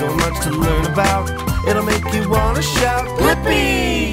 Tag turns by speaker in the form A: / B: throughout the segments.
A: so much to learn about. It'll make you wanna shout, Blippi!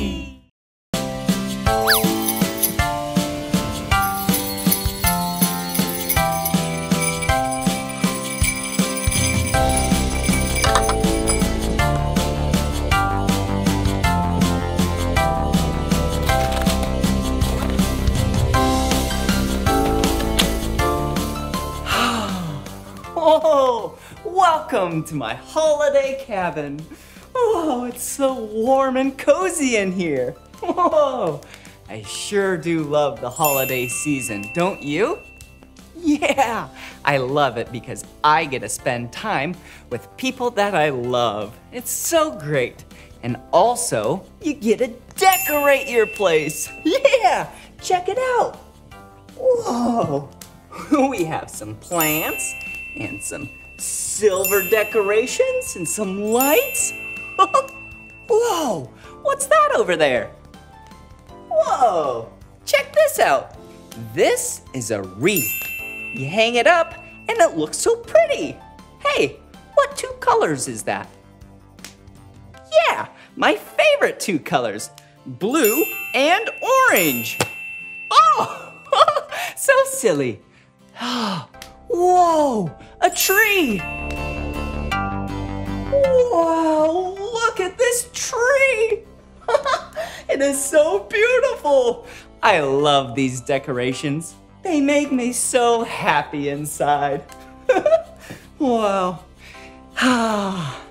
B: Welcome to my holiday cabin. Oh, it's so warm and cozy in here. Whoa, I sure do love the holiday season, don't you? Yeah, I love it because I get to spend time with people that I love. It's so great. And also, you get to decorate your place. Yeah, check it out. Whoa, we have some plants and some silver decorations and some lights. Whoa, what's that over there? Whoa, check this out. This is a wreath. You hang it up and it looks so pretty. Hey, what two colors is that? Yeah, my favorite two colors, blue and orange. Oh, so silly. Oh, Whoa, a tree. Wow, look at this tree. it is so beautiful. I love these decorations. They make me so happy inside. wow.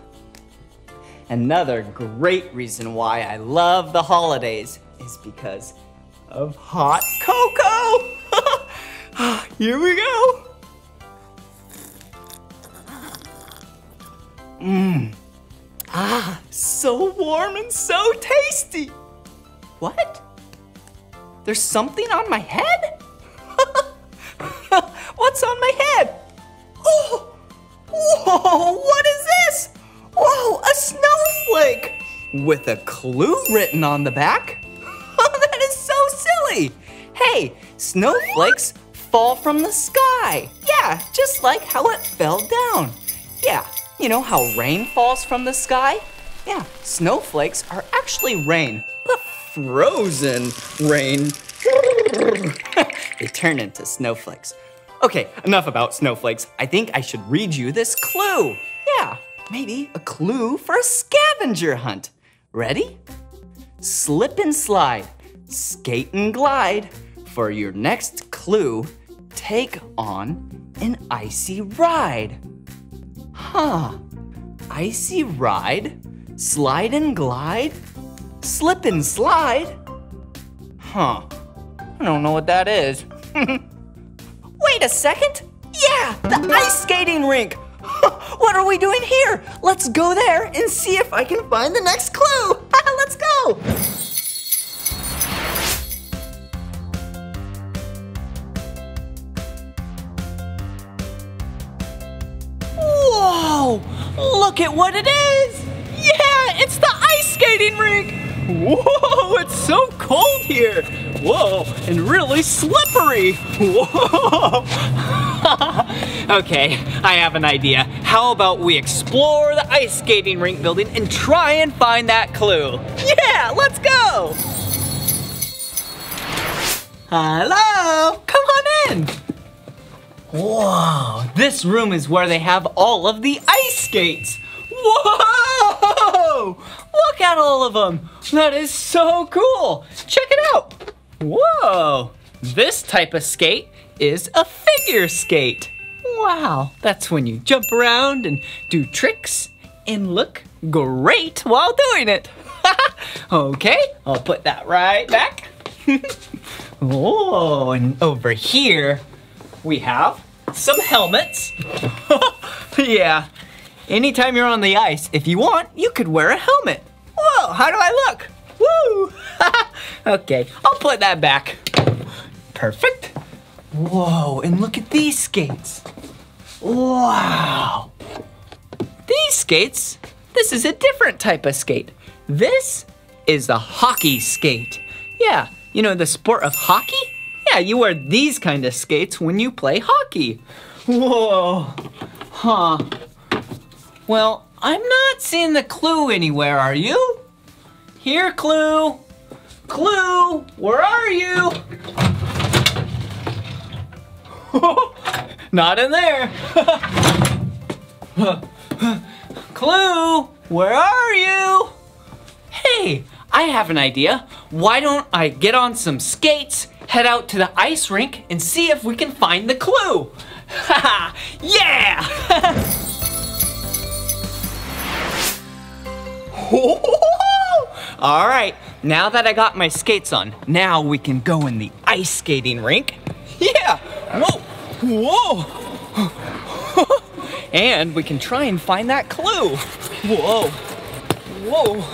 B: Another great reason why I love the holidays is because of hot cocoa. Here we go. Mmm. Ah, so warm and so tasty. What? There's something on my head? What's on my head? Oh, whoa, what is this? Whoa, a snowflake with a clue written on the back? Oh, that is so silly. Hey, snowflakes fall from the sky. Yeah, just like how it fell down. Yeah, you know how rain falls from the sky? Yeah, snowflakes are actually rain, but frozen rain. they turn into snowflakes. Okay, enough about snowflakes. I think I should read you this clue. Yeah, maybe a clue for a scavenger hunt. Ready? Slip and slide, skate and glide. For your next clue, take on an icy ride. Huh. Icy ride? Slide and glide? Slip and slide? Huh. I don't know what that is. Wait a second. Yeah, the ice skating rink. what are we doing here? Let's go there and see if I can find the next clue. Let's go. Look at what it is! Yeah, it's the ice skating rink! Whoa, it's so cold here! Whoa, and really slippery! Whoa! okay, I have an idea. How about we explore the ice skating rink building and try and find that clue? Yeah, let's go! Hello? Come on in! Whoa, this room is where they have all of the ice skates. Whoa! Look at all of them. That is so cool. Check it out. Whoa, this type of skate is a figure skate. Wow, that's when you jump around and do tricks and look great while doing it. okay, I'll put that right back. oh, and over here, we have some helmets. yeah, anytime you're on the ice, if you want, you could wear a helmet. Whoa, how do I look? Woo! okay, I'll put that back. Perfect. Whoa, and look at these skates. Wow. These skates, this is a different type of skate. This is the hockey skate. Yeah, you know the sport of hockey? Yeah, you wear these kind of skates when you play hockey. Whoa, huh. Well, I'm not seeing the clue anywhere, are you? Here, clue. Clue, where are you? not in there. clue, where are you? Hey, I have an idea. Why don't I get on some skates, head out to the ice rink, and see if we can find the clue? Yeah! All right, now that I got my skates on, now we can go in the ice skating rink. Yeah, whoa, whoa. and we can try and find that clue. Whoa, whoa.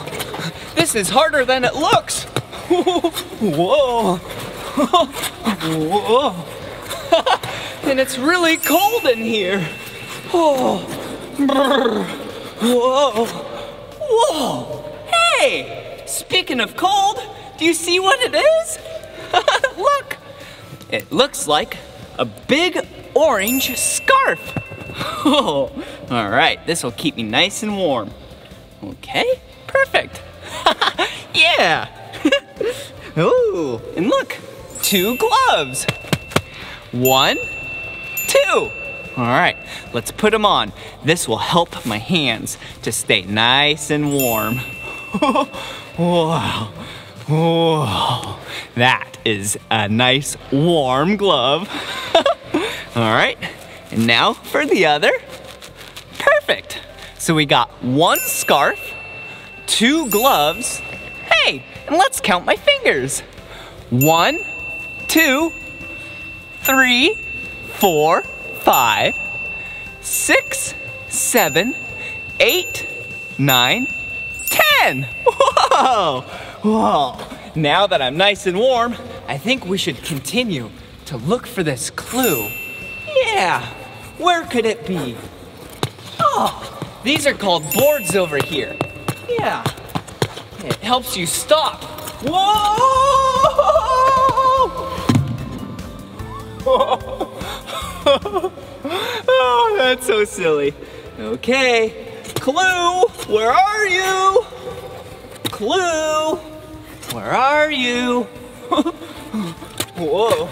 B: This is harder than it looks. Whoa, and it's really cold in here. Oh, brr. whoa, whoa. Hey, speaking of cold, do you see what it is? Look, it looks like a big orange scarf. Oh, all right, this will keep me nice and warm. Okay, perfect. yeah. Ooh, and look, two gloves. One, two. All right, let's put them on. This will help my hands to stay nice and warm. wow. Whoa. That is a nice warm glove. All right, and now for the other. Perfect. So we got one scarf, two gloves. Hey, and let's count my fingers. One, two, three, four, five, six, seven, eight, nine, ten. Whoa! Whoa! Now that I'm nice and warm, I think we should continue to look for this clue. Yeah, where could it be? Oh, these are called boards over here. Yeah, it helps you stop. Whoa! oh, that's so silly. Okay, Clue, where are you? Clue, where are you? Whoa.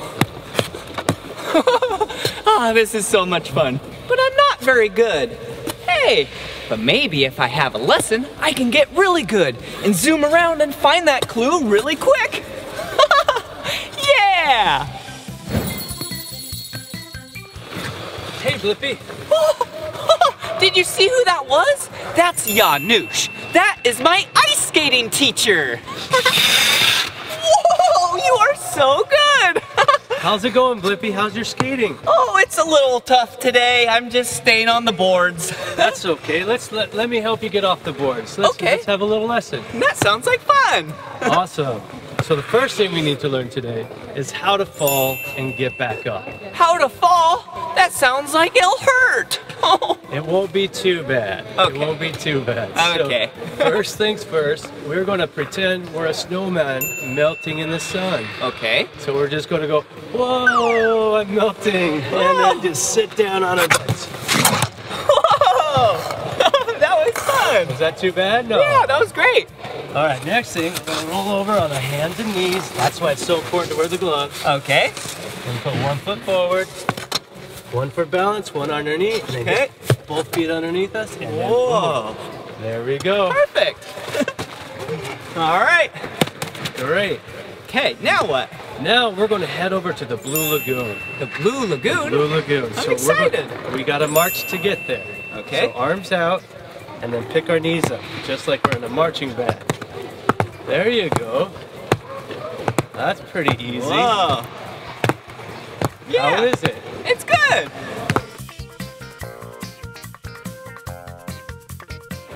B: Ah, this is so much fun, but I'm not very good. Hey, but maybe if I have a lesson, I can get really good and zoom around and find that clue really quick. yeah!
C: Blippi.
B: Did you see who that was? That's Janusz. That is my ice skating teacher. Whoa, you are so good.
C: How's it going, Blippi? How's your skating?
B: oh, it's a little tough today. I'm just staying on the boards.
C: That's okay. Let's let, let me help you get off the boards. Let's,
B: Okay.
C: let's have a little lesson.
B: that sounds like fun.
C: awesome. So the first thing we need to learn today is how to fall and get back up.
B: How to fall? That sounds like it'll hurt.
C: It won't be too bad.
B: Okay.
C: It won't be too bad.
B: Okay.
C: So, first things first, we're going to pretend we're a snowman melting in the sun.
B: okay.
C: So we're just going to go, whoa, I'm melting. And then just sit down on our butts.
B: Whoa! That was.
C: Is that too bad? No.
B: Yeah, that was great.
C: All right, next thing, we're gonna roll over on our hands and knees. That's why it's so important to wear the gloves.
B: Okay.
C: And put one foot forward, one for balance, one underneath, and
B: Okay.
C: both feet underneath us. And
B: Whoa.
C: boom. There we go.
B: Perfect. All right.
C: Great.
B: Okay, now what?
C: Now we're gonna head over to the Blue Lagoon.
B: The Blue Lagoon?
C: Blue Lagoon.
B: I'm
C: we're
B: excited.
C: gonna- we gotta march to get there.
B: Okay.
C: So arms out, and then pick our knees up, just like we're in a marching band. There you go. That's pretty easy.
B: Whoa. Yeah.
C: How is it?
B: It's good.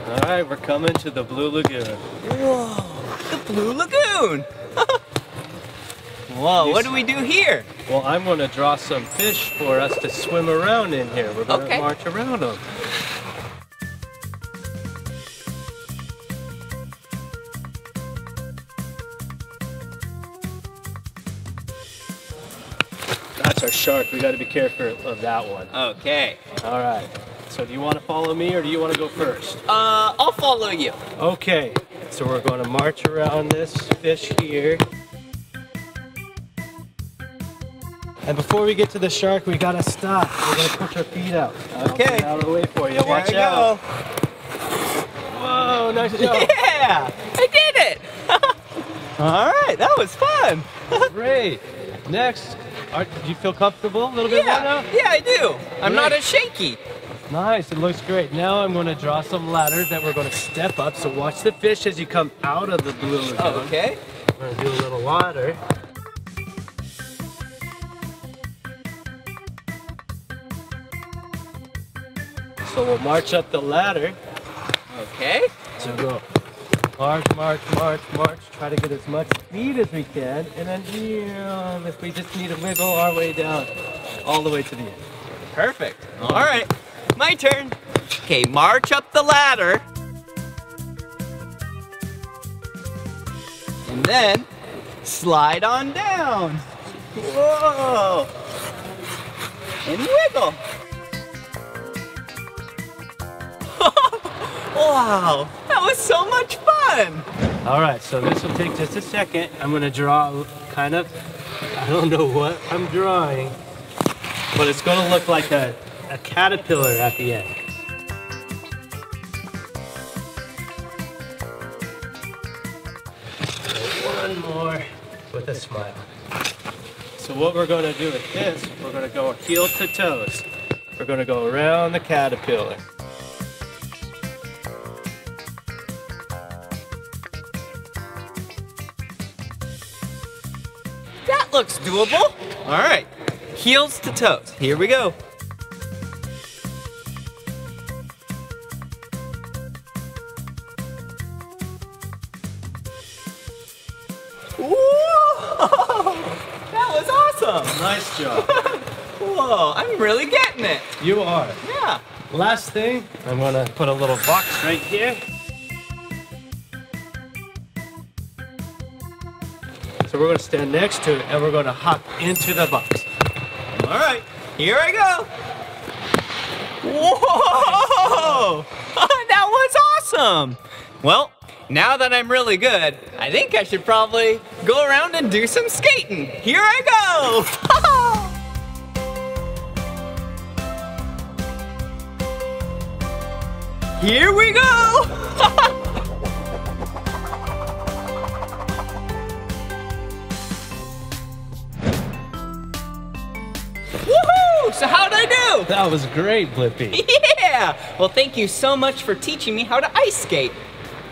C: All right, we're coming to the Blue Lagoon.
B: Whoa. The Blue Lagoon. Whoa, what do we do here?
C: Well, I'm going to draw some fish for us to swim around in here. We're going to
B: Okay.
C: march around them. Our shark. We got to be careful of that one.
B: Okay.
C: All right. So do you want to follow me or do you want to go first?
B: Uh, I'll follow you.
C: Okay, so we're going to march around this fish here. And before we get to the shark, we gotta stop. We're gonna put our feet out.
B: Okay.
C: out of the way for you. Watch
B: There
C: out.
B: go.
C: Whoa, nice job.
B: Yeah, I did it. All right, that was fun.
C: Great. Next, are, do you feel comfortable a little bit more
B: Yeah,
C: now?
B: yeah, I do. I'm not as shaky.
C: Nice, it looks great. Now I'm going to draw some ladders that we're going to step up. So watch the fish as you come out of the blue lagoon.
B: Oh, okay.
C: We're going to do a little ladder. So we'll march up the ladder.
B: Okay.
C: So go march, march, march, march. Try to get as much speed as we can. And then yeah, if we just need to wiggle our way down all the way to the end.
B: Perfect. All right, my turn. Okay, march up the ladder. And then slide on down. Whoa. And wiggle. wow, that was so much fun.
C: All right, so this will take just a second. I'm gonna draw kind of, I don't know what I'm drawing, but it's gonna look like a, a caterpillar at the end. One more with a smile. So what we're gonna do with this, we're gonna go heel to toes. We're gonna go around the caterpillar.
B: Doable. All right, heels to toes. Here we go. Whoa! That was awesome.
C: Nice job.
B: Whoa, I'm really getting it.
C: You are.
B: Yeah.
C: Last thing, I'm gonna put a little box right here. So we're gonna stand next to it and we're gonna hop into the box.
B: All right, here I go. Whoa! that was awesome. Well, now that I'm really good, I think I should probably go around and do some skating. Here I go. Here we go. how'd I do?
C: That was great, Blippi.
B: Yeah! Well, thank you so much for teaching me how to ice skate.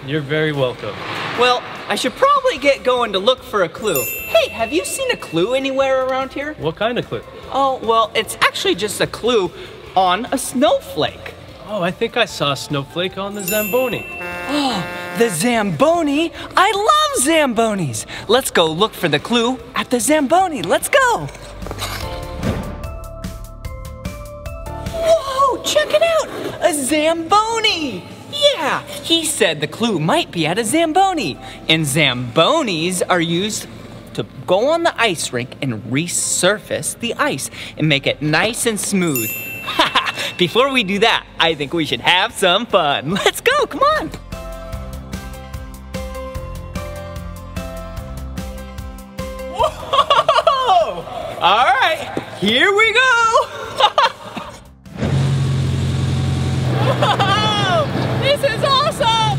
C: You're very welcome.
B: Well, I should probably get going to look for a clue. Hey, have you seen a clue anywhere around here?
C: What kind of clue?
B: Oh, well, it's actually just a clue on a snowflake.
C: Oh, I think I saw a snowflake on the Zamboni.
B: Oh, the Zamboni? I love Zambonis! Let's go look for the clue at the Zamboni. Let's go! Check it out! A Zamboni! Yeah, he said the clue might be at a Zamboni. And Zambonis are used to go on the ice rink and resurface the ice and make it nice and smooth. Before we do that, I think we should have some fun. Let's go, come on! Whoa! All right, here we go. This is awesome.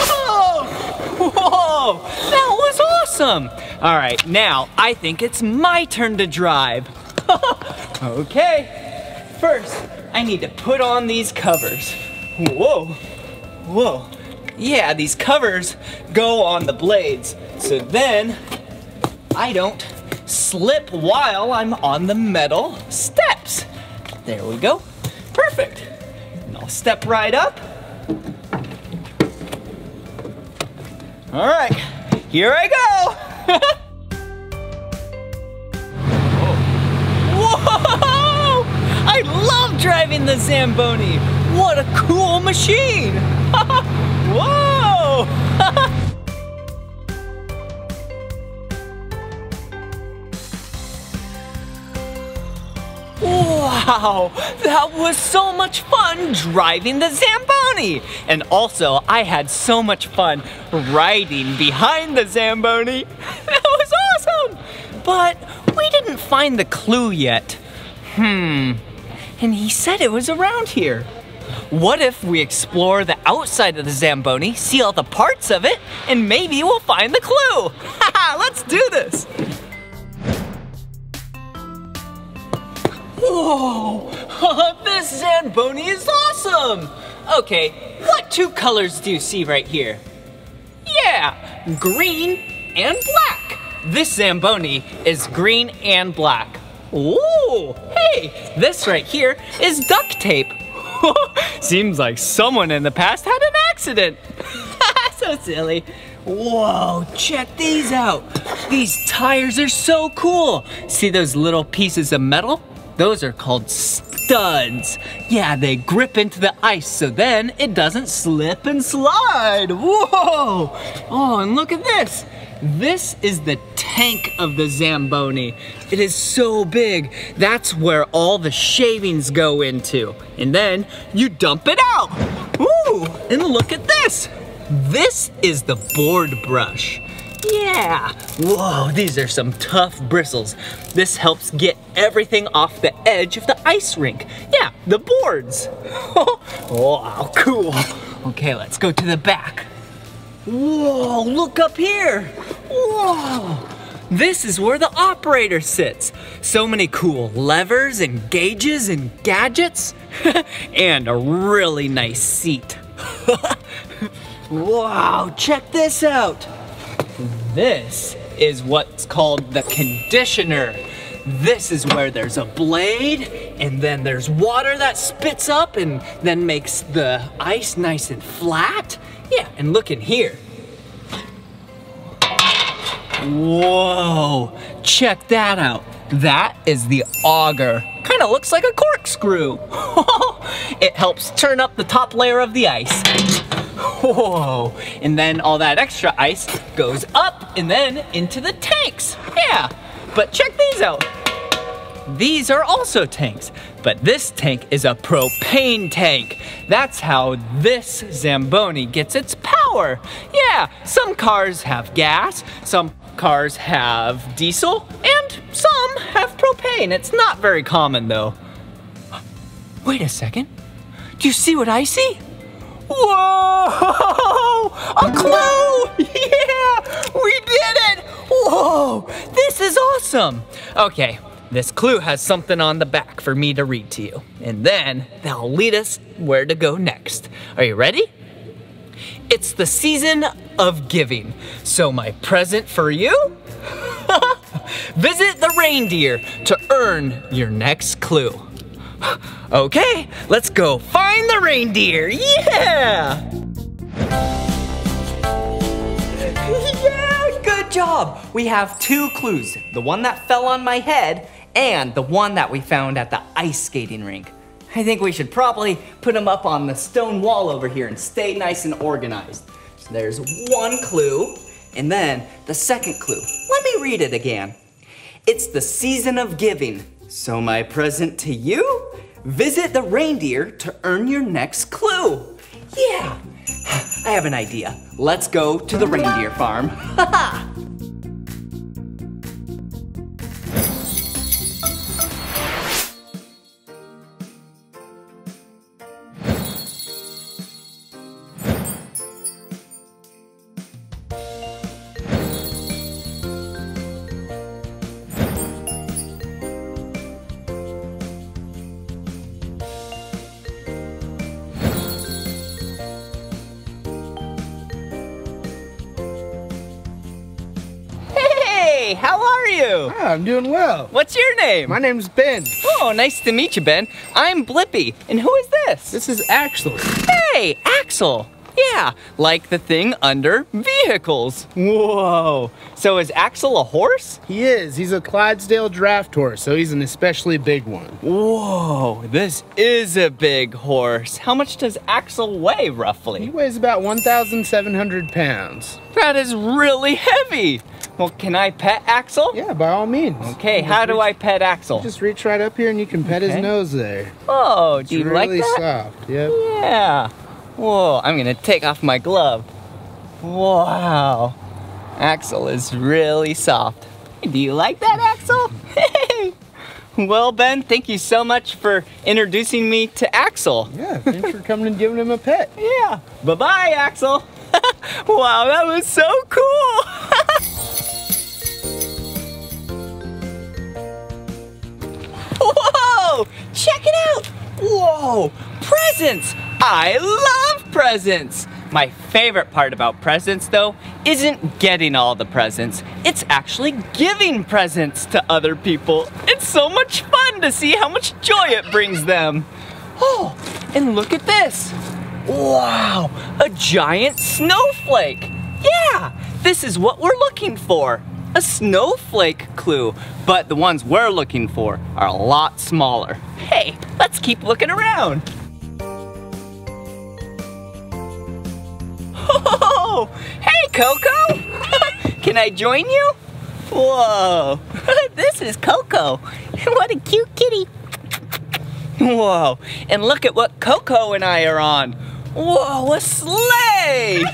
B: Whoa! Whoa! That was awesome. All right, now I think it's my turn to drive. okay. First, I need to put on these covers. Whoa. Whoa. Yeah, these covers go on the blades. So then I don't slip while I'm on the metal steps. There we go. Perfect. And I'll step right up. All right, here I go. Whoa! I love driving the Zamboni. What a cool machine. Whoa. Wow, that was so much fun driving the Zamboni. And also, I had so much fun riding behind the Zamboni. That was awesome. But we didn't find the clue yet. Hmm, and he said it was around here. What if we explore the outside of the Zamboni, see all the parts of it, and maybe we'll find the clue? Haha, let's do this. Whoa, this Zamboni is awesome. Okay, what two colors do you see right here? Yeah, green and black. This Zamboni is green and black. Ooh, hey, this right here is duct tape. Seems like someone in the past had an accident. so silly. Whoa, check these out. These tires are so cool. See those little pieces of metal? Those are called studs. Yeah, they grip into the ice so then it doesn't slip and slide. Whoa! Oh, and look at this. This is the tank of the Zamboni. It is so big. That's where all the shavings go into. And then you dump it out. Ooh, and look at this. This is the board brush. Yeah. Whoa, these are some tough bristles. This helps get everything off the edge of the ice rink. Yeah, the boards. wow, cool. Okay, let's go to the back. Whoa, look up here. Whoa. This is where the operator sits. So many cool levers and gauges and gadgets. and a really nice seat. wow, check this out. This is what's called the conditioner. This is where there's a blade, and then there's water that spits up and then makes the ice nice and flat. Yeah, and look in here. Whoa, check that out. That is the auger. Kind of looks like a corkscrew. it helps turn up the top layer of the ice. Whoa, and then all that extra ice goes up and then into the tanks. Yeah, but check these out. These are also tanks, but this tank is a propane tank. That's how this Zamboni gets its power. Yeah, some cars have gas, some cars have diesel, and some have propane. It's not very common though. Wait a second. Do you see what I see? Whoa! A clue! Yeah! We did it! Whoa! This is awesome! Okay, this clue has something on the back for me to read to you. And then that'll lead us where to go next. Are you ready? It's the season of giving. So my present for you? Visit the reindeer to earn your next clue. Okay, let's go find the reindeer. Yeah! yeah, good job. We have two clues. The one that fell on my head and the one that we found at the ice skating rink. I think we should probably put them up on the stone wall over here and stay nice and organized. So there's one clue, and then the second clue. Let me read it again. It's the season of giving, so my present to you, visit the reindeer to earn your next clue. Yeah, I have an idea. Let's go to the reindeer farm. Hey, you?
D: Ah, I'm doing well.
B: What's your name?
D: My name's Ben.
B: Oh, nice to meet you, Ben. I'm Blippi. And who is this?
D: This is Axel.
B: Hey, Axel. Yeah, like the thing under vehicles. Whoa. So is Axel a horse?
D: He is. He's a Clydesdale draft horse, so he's an especially big one.
B: Whoa, this is a big horse. How much does Axel weigh roughly?
D: He weighs about 1,700 pounds.
B: That is really heavy. Well, can I pet Axel?
D: Yeah, by all means.
B: Okay, how do I pet Axel?
D: Just reach right up here and you can pet
B: Okay.
D: his nose there.
B: Oh, do you
D: really
B: like that?
D: soft. Yep.
B: Yeah. Whoa, I'm gonna take off my glove. Wow. Axel is really soft. Do you like that, Axel? Well, Ben, thank you so much for introducing me to Axel.
D: Yeah, thanks for coming and giving him a pet.
B: Yeah. Bye bye, Axel. wow, that was so cool. Whoa! Check it out! Whoa! Presents! I love presents! My favorite part about presents, though, isn't getting all the presents. It's actually giving presents to other people. It's so much fun to see how much joy it brings them. Oh, and look at this. Wow, a giant snowflake. Yeah, this is what we're looking for. A snowflake clue, but the ones we're looking for are a lot smaller. Hey, let's keep looking around. Oh, hey Coco! Can I join you? Whoa, this is Coco. What a cute kitty. Whoa, and look at what Coco and I are on. Whoa, a sleigh!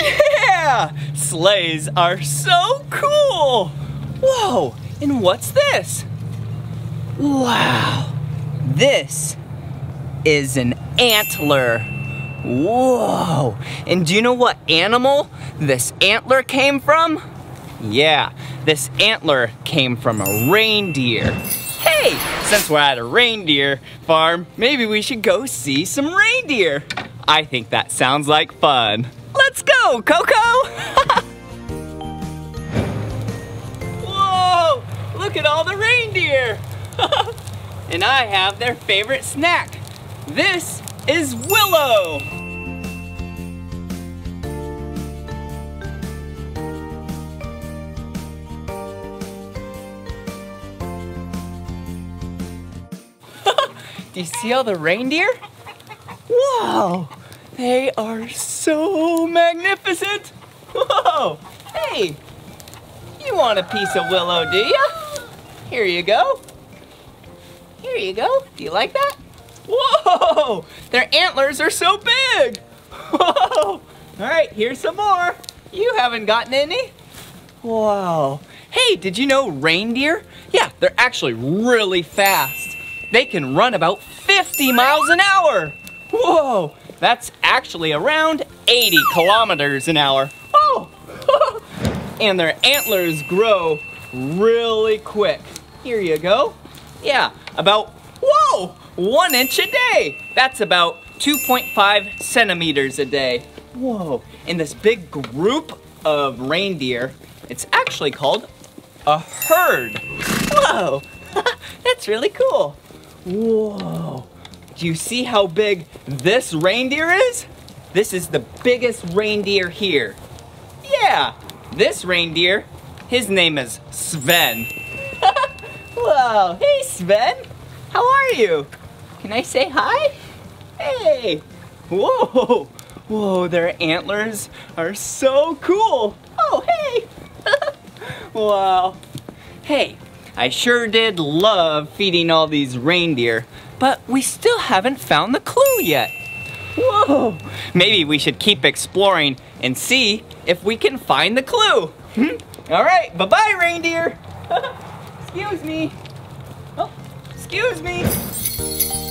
B: Yeah! Sleighs are so cool! Whoa, and what's this? Wow, this is an antler. Whoa, and do you know what animal this antler came from? Yeah, this antler came from a reindeer. Hey, since we're at a reindeer farm, maybe we should go see some reindeer. I think that sounds like fun. Let's go, Coco! Whoa, look at all the reindeer. and I have their favorite snack. This is Willow. Do you see all the reindeer? Whoa, they are so magnificent. Whoa, hey, you want a piece of Willow, do you? Here you go. Here you go. Do you like that? Whoa, their antlers are so big. Whoa, all right, here's some more. You haven't gotten any? Whoa. Hey, did you know reindeer? Yeah, they're actually really fast. They can run about 50 miles an hour. Whoa, that's actually around 80 kilometers an hour. Oh, and their antlers grow really quick. Here you go. Yeah, about, whoa, one inch a day. That's about 2.5 centimeters a day. Whoa, in this big group of reindeer, it's actually called a herd. Whoa, that's really cool. Whoa, do you see how big this reindeer is? This is the biggest reindeer here. Yeah, this reindeer, his name is Sven. Whoa, hey Sven, how are you? Can I say hi? Hey, whoa, whoa, their antlers are so cool. Oh, hey. wow. Hey, I sure did love feeding all these reindeer, but we still haven't found the clue yet. Whoa, maybe we should keep exploring and see if we can find the clue. Hmm? All right, bye-bye reindeer. excuse me. Oh, excuse me.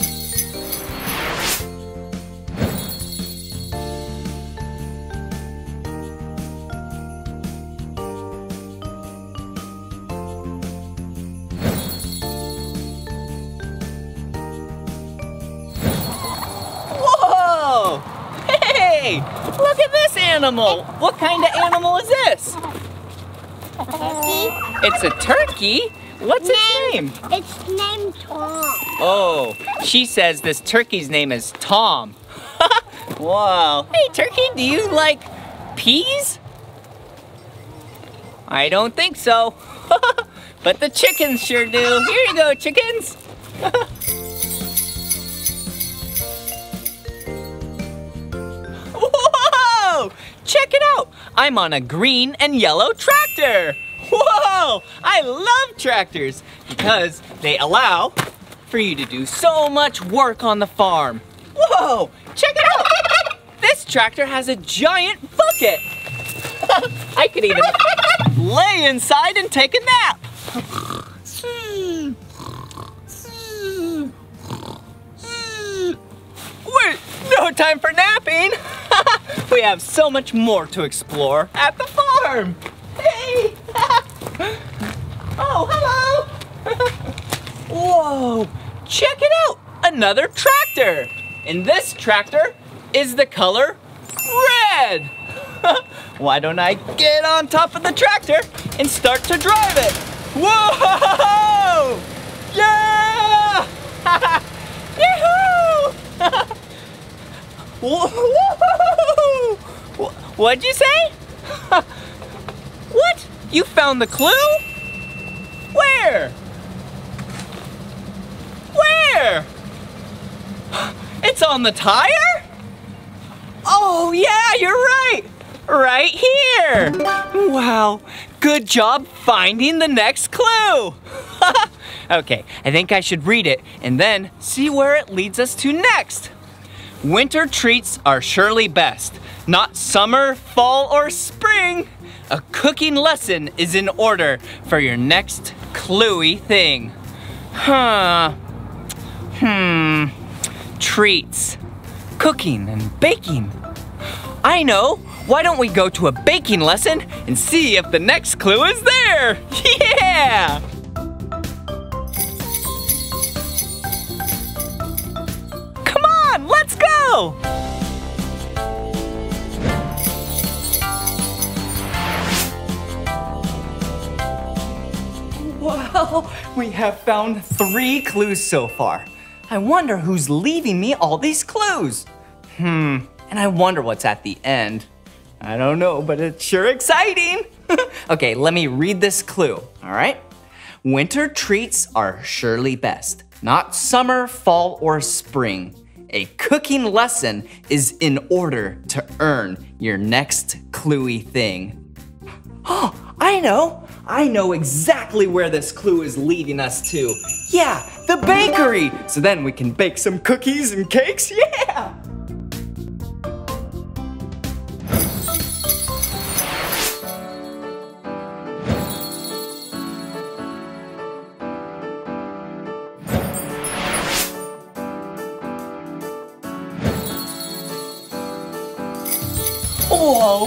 B: Hey! Look at this animal! What kind of animal is this? It's a turkey? What's its name?
E: It's named Tom.
B: Oh, she says this turkey's name is Tom. wow. Hey, turkey, do you like peas? I don't think so. but the chickens sure do. Here you go, chickens. Check it out. I'm on a green and yellow tractor. Whoa! I love tractors because they allow for you to do so much work on the farm. Whoa! Check it out! This tractor has a giant bucket. I could even lay inside and take a nap. Hmm. Wait, no time for napping. we have so much more to explore at the farm. Hey! oh, hello! Whoa, check it out, another tractor. And this tractor is the color red. Why don't I get on top of the tractor and start to drive it? Whoa! Yeah! Yahoo! What'd you say? what? You found the clue? Where? Where? It's on the tire? Oh, yeah, you're right. Right here. Wow, good job finding the next clue. okay, I think I should read it and then see where it leads us to next. Winter treats are surely best, not summer, fall, or spring. A cooking lesson is in order for your next cluey thing. Huh. Hmm. Treats. Cooking and baking. I know. Why don't we go to a baking lesson and see if the next clue is there? Yeah! On, let's go! Well, we have found three clues so far. I wonder who's leaving me all these clues. Hmm, and I wonder what's at the end. I don't know, but it's sure exciting. okay, let me read this clue, all right? Winter treats are surely best, not summer, fall, or spring. A cooking lesson is in order to earn your next cluey thing. Oh, I know! I know exactly where this clue is leading us to. Yeah, the bakery! So then we can bake some cookies and cakes, yeah!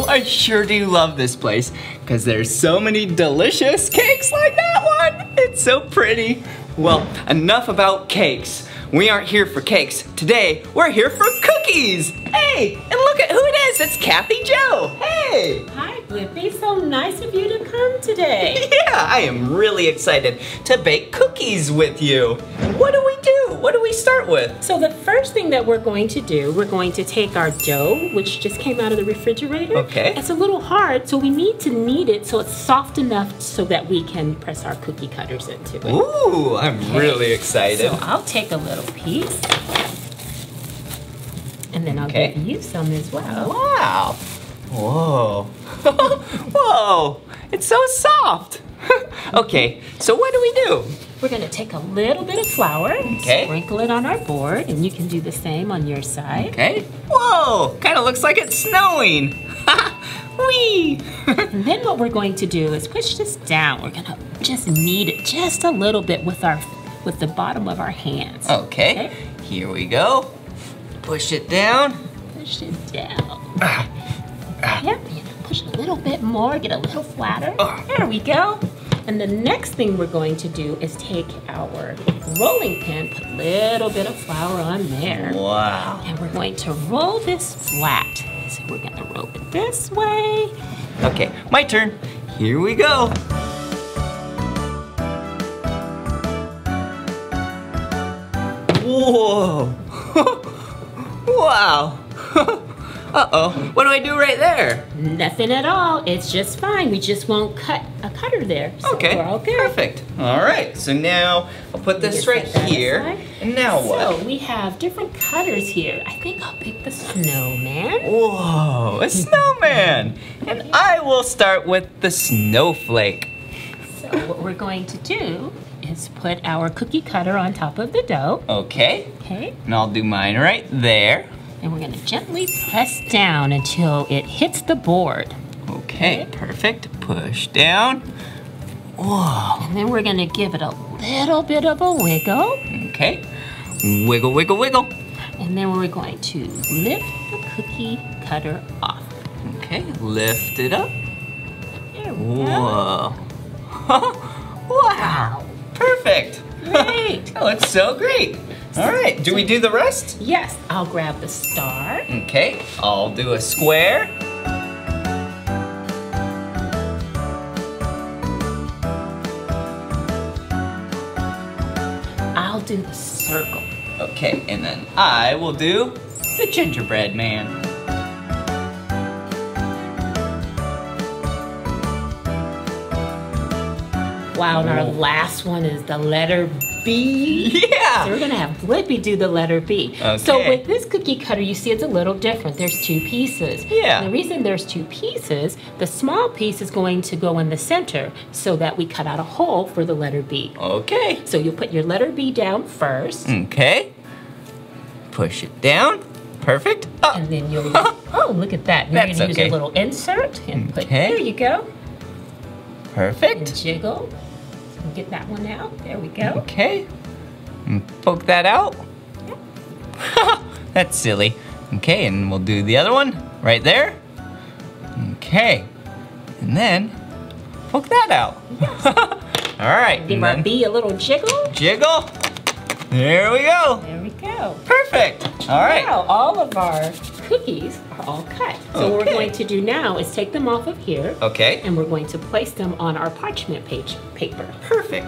B: I sure do love this place because there's so many delicious cakes like that one. It's so pretty. Well, enough about cakes. We aren't here for cakes. Today, we're here for cookies. Hey, and look at who it is. It's Kathy Joe. Hey.
F: Hi, Blippi. So nice of you to come today.
B: Yeah, I am really excited to bake cookies with you. What do we do? What do we start with?
F: So the first thing that we're going to do, we're going to take our dough, which just came out of the refrigerator.
B: Okay.
F: It's a little hard, so we need to knead it so it's soft enough so that we can press our cookie cutters into it.
B: Ooh, I'm really excited.
F: So I'll take a little piece. And then I'll
B: Okay.
F: give you some as well.
B: Wow. Whoa. Whoa. It's so soft. okay, so what do we do?
F: We're gonna take a little bit of flour,
B: Okay.
F: sprinkle it on our board, and you can do the same on your side.
B: Okay. Whoa, kind of looks like it's snowing. Whee!
F: And then what we're going to do is push this down. We're gonna just knead it just a little bit with our with the bottom of our hands.
B: okay,
F: Okay.
B: here we go. Push it down.
F: Push it down. Yep, and push a little bit more, get a little flatter. Ah. There we go. And the next thing we're going to do is take our rolling pin, put a little bit of flour on there.
B: Wow.
F: And we're going to roll this flat. So we're gonna roll it this way.
B: Okay, my turn. Here we go. Whoa. wow. Uh-oh, what do I do right there?
F: Nothing at all. It's just fine. We just won't cut a cutter there. So
B: Okay,
F: we're all good.
B: perfect. All right, so now I'll put this right here.
F: aside.
B: And now what?
F: So we have different cutters here. I think I'll pick the snowman.
B: Whoa, a snowman! And I will start with the snowflake.
F: So what we're going to do is put our cookie cutter on top of the dough.
B: Okay,
F: Okay.
B: and I'll do mine right there.
F: And we're gonna gently press down until it hits the board.
B: Okay, perfect. Push down. Whoa,
F: And then we're gonna give it a little bit of a wiggle.
B: okay. Wiggle, wiggle, wiggle.
F: And then we're going to lift the cookie cutter off.
B: Okay, lift it up.
F: There we go.
B: Whoa. wow, perfect.
F: Great.
B: That looks so great. All right, do we do the rest?
F: Yes, I'll grab the star.
B: Okay, I'll do a square.
F: I'll do the circle.
B: Okay, and then I will do the gingerbread man.
F: Wow, and our oh. last one is the letter B.
B: Yeah.
F: So we're gonna have Blippi do the letter B.
B: Okay.
F: So with this cookie cutter, you see it's a little different. There's two pieces.
B: Yeah.
F: And the reason there's two pieces, the small piece is going to go in the center so that we cut out a hole for the letter B.
B: Okay.
F: So you'll put your letter B down first,
B: Okay. Push it down. Perfect. Oh,
F: and then you'll. oh, look at that! You're
B: That's
F: gonna use
B: okay.
F: your little insert and put.
B: Okay.
F: There you go. And
B: perfect.
F: jiggle. Get that one out. There we go.
B: Okay. And poke that out. That's silly. Okay, and we'll do the other one right there. Okay. And then poke that out. All right.
F: Give
B: and
F: our
B: then
F: B a little jiggle.
B: jiggle. There we go.
F: There we go.
B: Perfect. All right.
F: Now all of our cookies are all cut. So what we're going to do now is take them off of here
B: Okay.
F: and we're going to place them on our parchment page paper.
B: Perfect.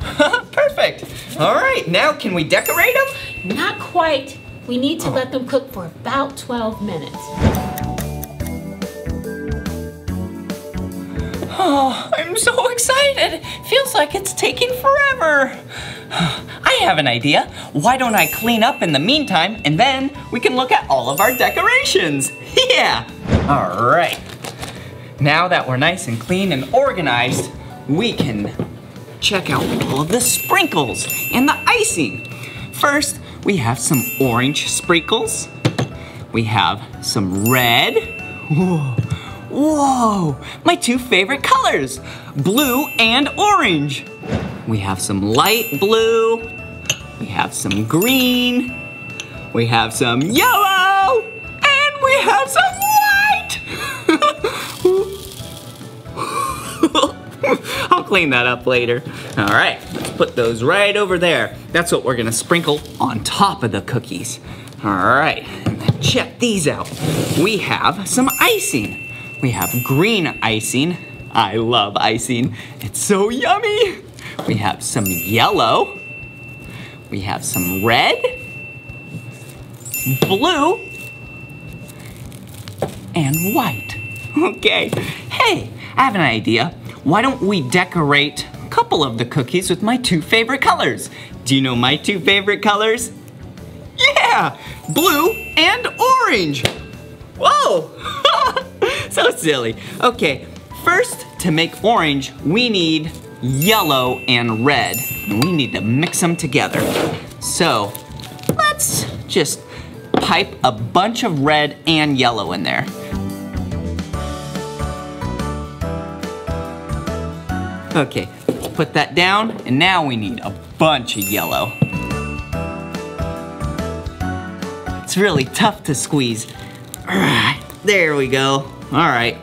B: Perfect. All right, now can we decorate them?
F: Not quite. We need to oh. let them cook for about 12 minutes.
B: Oh, I'm so excited. Feels like it's taking forever. I have an idea. Why don't I clean up in the meantime and then we can look at all of our decorations. Yeah. All right. Now that we're nice and clean and organized, we can check out all of the sprinkles and the icing. First, we have some orange sprinkles. We have some red. Whoa, my two favorite colors, blue and orange. We have some light blue. We have some green. We have some yellow. And we have some white. I'll clean that up later. All right, let's put those right over there. That's what we're gonna sprinkle on top of the cookies. All right, check these out. We have some icing. We have green icing. I love icing. It's so yummy. We have some yellow. We have some red, blue, and white. Okay. Hey, I have an idea. Why don't we decorate a couple of the cookies with my two favorite colors? Do you know my two favorite colors? Yeah, blue and orange. Whoa, so silly. Okay, first to make orange, we need yellow and red. And we need to mix them together. So let's just pipe a bunch of red and yellow in there. Okay, put that down, and now we need a bunch of yellow. It's really tough to squeeze. All right, there we go. All right,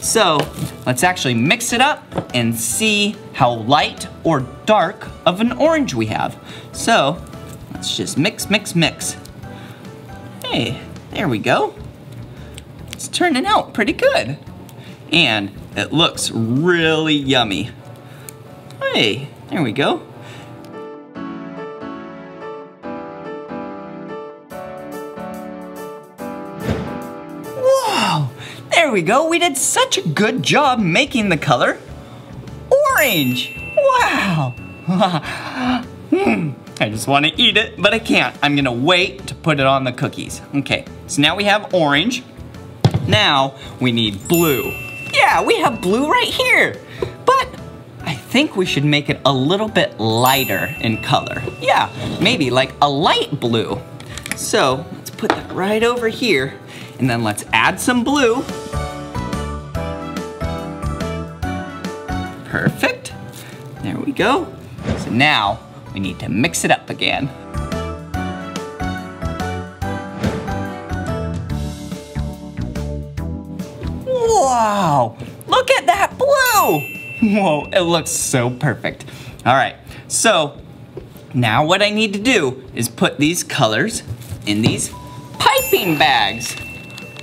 B: so let's actually mix it up and see how light or dark of an orange we have. So let's just mix, mix, mix. Hey, there we go. It's turning out pretty good. And it looks really yummy. Hey, there we go. There we go. We did such a good job making the color orange. Wow. Hmm, I just want to eat it, but I can't. I'm gonna wait to put it on the cookies. Okay, so now we have orange. Now we need blue. Yeah, we have blue right here. But I think we should make it a little bit lighter in color. Yeah, maybe like a light blue. So let's put that right over here. And then let's add some blue. We go. So now we need to mix it up again. Wow, look at that blue. Whoa, it looks so perfect. All right, so now what I need to do is put these colors in these piping bags.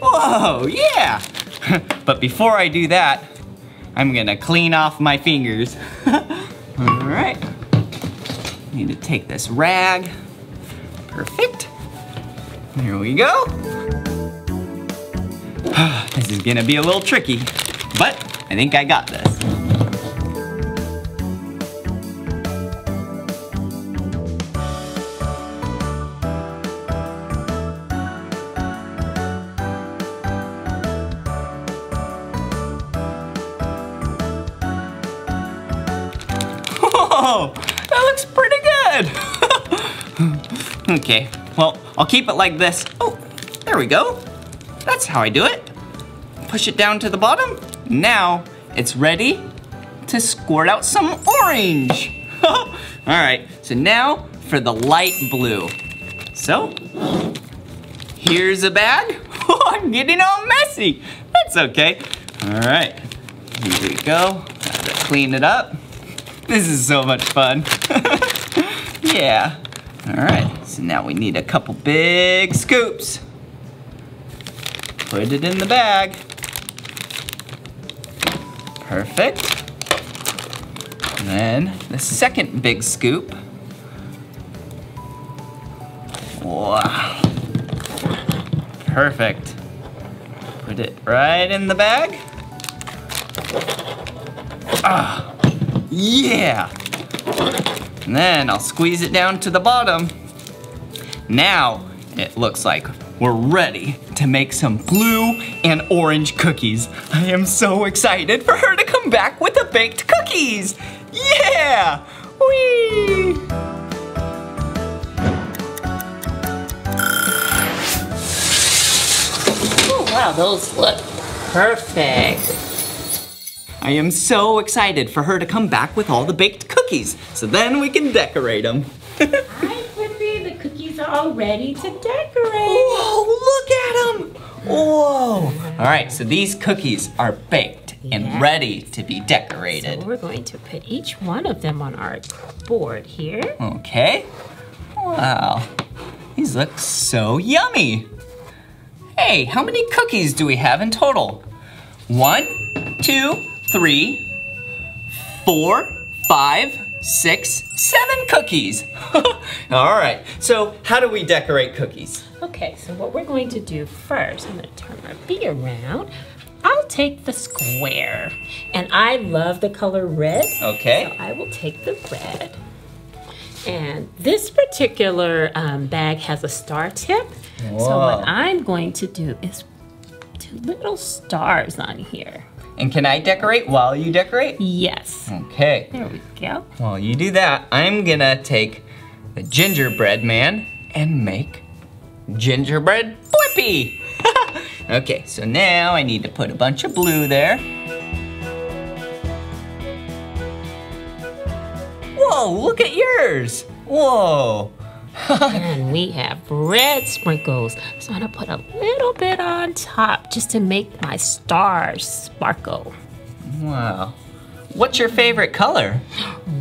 B: Whoa, yeah. but before I do that, I'm gonna clean off my fingers. All right. Need to take this rag. Perfect. Here we go. this is gonna be a little tricky, but I think I got this. Okay, well, I'll keep it like this. Oh, there we go. That's how I do it. Push it down to the bottom. Now it's ready to squirt out some orange. All right, so now for the light blue. So, here's a bag. Oh, I'm getting all messy. That's okay. All right, here we go. Gotta clean it up. This is so much fun. yeah. All right, so now we need a couple big scoops. Put it in the bag. Perfect. And then the second big scoop. Wow. Perfect. Put it right in the bag. Ah, yeah. And then I'll squeeze it down to the bottom. Now it looks like we're ready to make some blue and orange cookies. I am so excited for her to come back with the baked cookies. Yeah! Whee!
F: Oh, wow, those look perfect.
B: I am so excited for her to come back with all the baked cookies. So then we can decorate them.
F: Hi, Blippi. The cookies are all ready to decorate.
B: Whoa, look at them! Whoa! All right, so these cookies are baked and ready to be
F: So
B: decorated.
F: we're going to put each one of them on our board here.
B: Okay. Wow. These look so yummy. Hey, how many cookies do we have in total? One, two, three, four, five, six, seven cookies. All right, so how do we decorate cookies?
F: Okay, so what we're going to do first, I'm going to turn my bee around. I'll take the square, and I love the color red.
B: Okay.
F: So I will take the red. And this particular um, bag has a star tip.
B: Whoa.
F: So what I'm going to do is do little stars on here.
B: And can I decorate while you decorate?
F: Yes.
B: Okay.
F: There we go.
B: While you do that, I'm gonna take the gingerbread man and make gingerbread Blippi. okay, so now I need to put a bunch of blue there. Whoa, look at yours. Whoa.
F: And we have red sprinkles. So I'm gonna put a little bit on top just to make my stars sparkle.
B: Wow. What's your favorite color?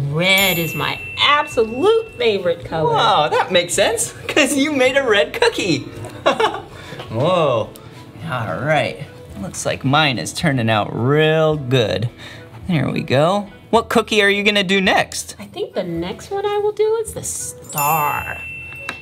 F: Red is my absolute favorite color.
B: Wow, that makes sense, because you made a red cookie. Whoa. All right. Looks like mine is turning out real good. There we go. What cookie are you gonna do next?
F: I think the next one I will do is the star.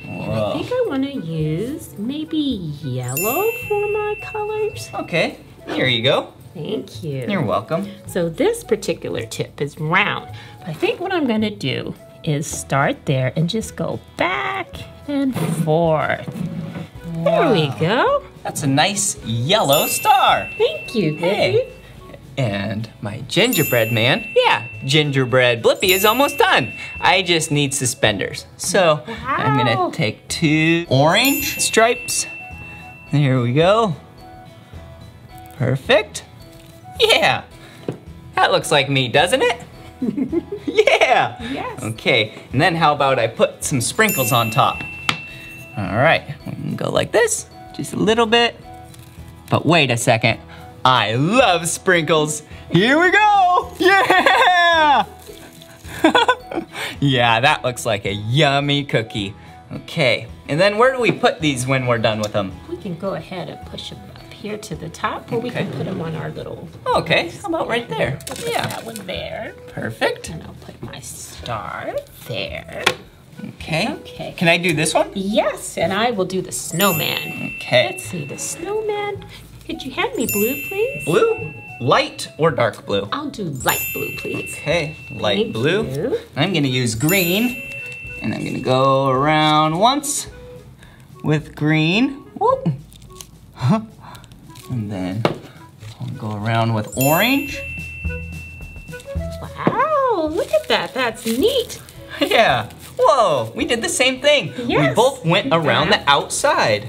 F: And I think I want to use maybe yellow for my colors.
B: Okay, here you go.
F: Thank you.
B: You're welcome.
F: So this particular tip is round. But I think what I'm gonna do is start there and just go back and forth. There we go.
B: That's a nice yellow star.
F: Thank you,
B: Hey. And my gingerbread man, yeah, gingerbread Blippi is almost done. I just need suspenders. So I'm gonna take two orange stripes. There we go. Perfect. Yeah, that looks like me, doesn't it? yeah.
F: Yes.
B: Okay, and then how about I put some sprinkles on top? All right, we can go like this, just a little bit. But wait a second, I love sprinkles. Here we go, yeah! yeah, that looks like a yummy cookie. Okay, and then where do we put these when we're done with them?
F: We can go ahead and push them up here to the top, or we can put them on our little.
B: Okay, how about right there?
F: We'll
B: Yeah,
F: that one there,
B: perfect.
F: and I'll put my star there.
B: Okay.
F: Okay.
B: Can I do this one?
F: Yes, and I will do the snowman.
B: Okay.
F: Let's see, the snowman. Could you hand me blue, please?
B: Blue, light, or dark blue?
F: I'll do light blue, please.
B: Okay, light
F: Thank
B: blue.
F: you.
B: I'm gonna use green, and I'm gonna go around once with green. Whoop. Huh. And then I'll go around with orange.
F: Wow, look at that. That's neat.
B: Yeah. Whoa, we did the same thing.
F: Yes.
B: We both went around the outside.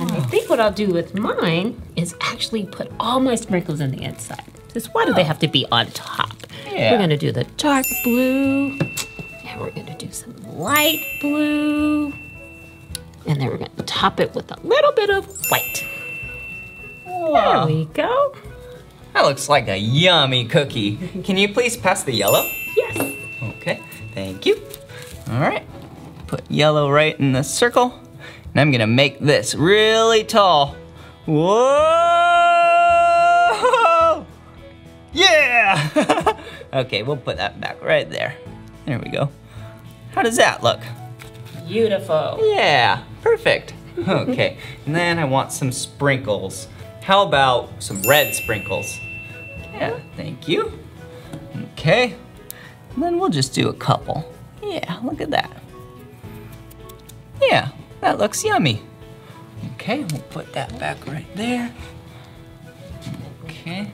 F: And I think what I'll do with mine is actually put all my sprinkles on the inside. Because why do they have to be on top?
B: Yeah.
F: We're gonna do the dark blue, and we're gonna do some light blue, and then we're gonna top it with a little bit of white. There we go.
B: That looks like a yummy cookie. Can you please pass the yellow?
F: Yes.
B: Okay, thank you. All right, put yellow right in the circle. And I'm gonna make this really tall. Whoa! Yeah! okay, we'll put that back right there. There we go. How does that look?
F: Beautiful.
B: Yeah, perfect. Okay, and then I want some sprinkles. How about some red sprinkles? Yeah, thank you. Okay, and then we'll just do a couple. Yeah, look at that. Yeah, that looks yummy. Okay, we'll put that back right there. Okay,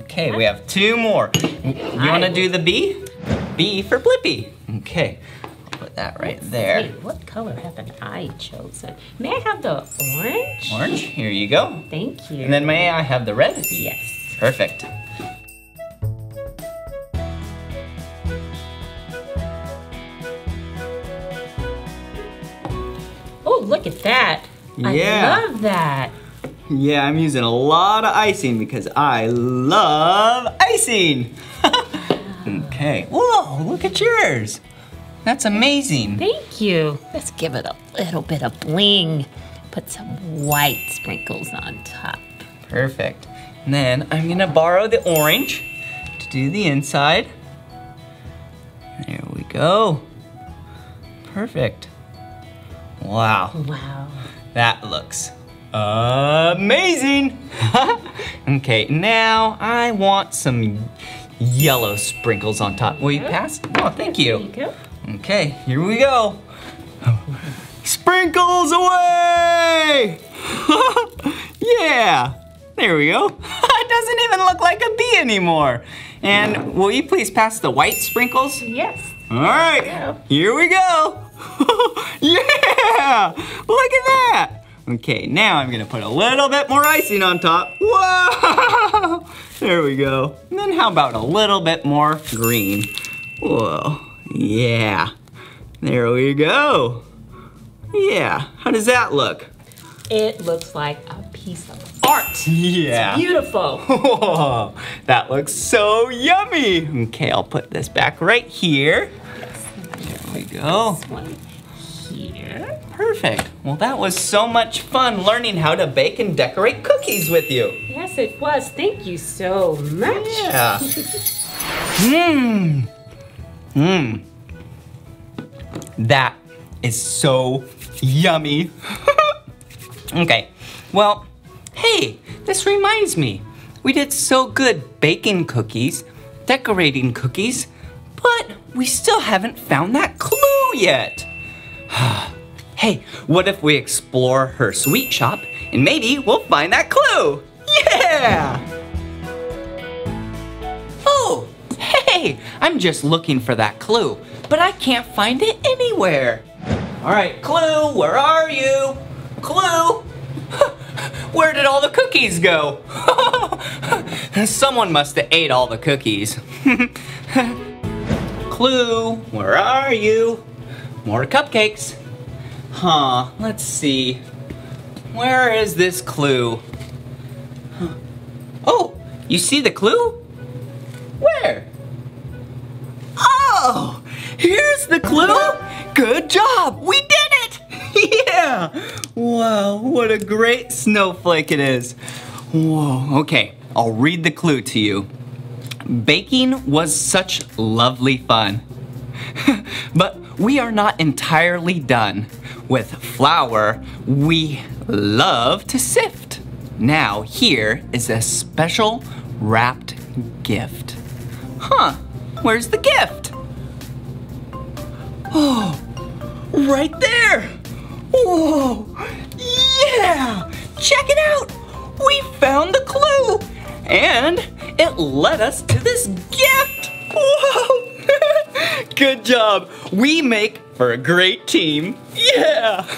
B: okay, we have two more. You wanna do the B? B for Blippi. Okay, I'll put that right there.
F: Hey, what color haven't I chosen? May I have the orange?
B: Orange, here you go.
F: Thank you.
B: And then may I have the red?
F: yes.
B: Perfect.
F: Look at that.
B: Yeah.
F: I love that.
B: Yeah, I'm using a lot of icing because I love icing. okay. Whoa, look at yours. That's amazing.
F: Thank you. Let's give it a little bit of bling. Put some white sprinkles on top.
B: Perfect. And then I'm gonna borrow the orange to do the inside. There we go. Perfect. Wow.
F: Wow.
B: That looks amazing. okay, now I want some yellow sprinkles on top. Will you pass? Oh, thank
F: you.
B: Okay, here we go. Sprinkles away! yeah, there we go. it doesn't even look like a bee anymore. And will you please pass the white sprinkles?
F: Yes.
B: All right, here we go. yeah, look at that. Okay, now I'm gonna put a little bit more icing on top. Whoa, there we go. And then how about a little bit more green? Whoa, yeah, there we go. Yeah, how does that look?
F: It looks like a piece of art.
B: Yeah.
F: Beautiful.
B: Whoa, that looks so yummy. Okay, I'll put this back right here. There we go.
F: Here.
B: Perfect. Well, that was so much fun learning how to bake and decorate cookies with you.
F: Yes, it was. Thank you so much.
B: Yeah. Mmm. Mmm. That is so yummy. okay, well, hey, this reminds me. We did so good baking cookies, decorating cookies, but we still haven't found that clue yet. hey, what if we explore her sweet shop and maybe we'll find that clue? Yeah! Oh, hey, I'm just looking for that clue, but I can't find it anywhere. All right, Clue, where are you? Clue? Where did all the cookies go? Someone must have ate all the cookies. Clue, where are you? More cupcakes. Huh, let's see. Where is this clue? Oh, you see the clue? Where? Oh, here's the clue. Good job, we did it. yeah. Wow, what a great snowflake it is. Whoa, okay, I'll read the clue to you. Baking was such lovely fun. but we are not entirely done. With flour, we love to sift. Now, here is a special wrapped gift. Huh, where's the gift? Oh, right there. Whoa, yeah, check it out. We found the clue and it led us to this gift. Whoa, good job. We make for a great team. Yeah.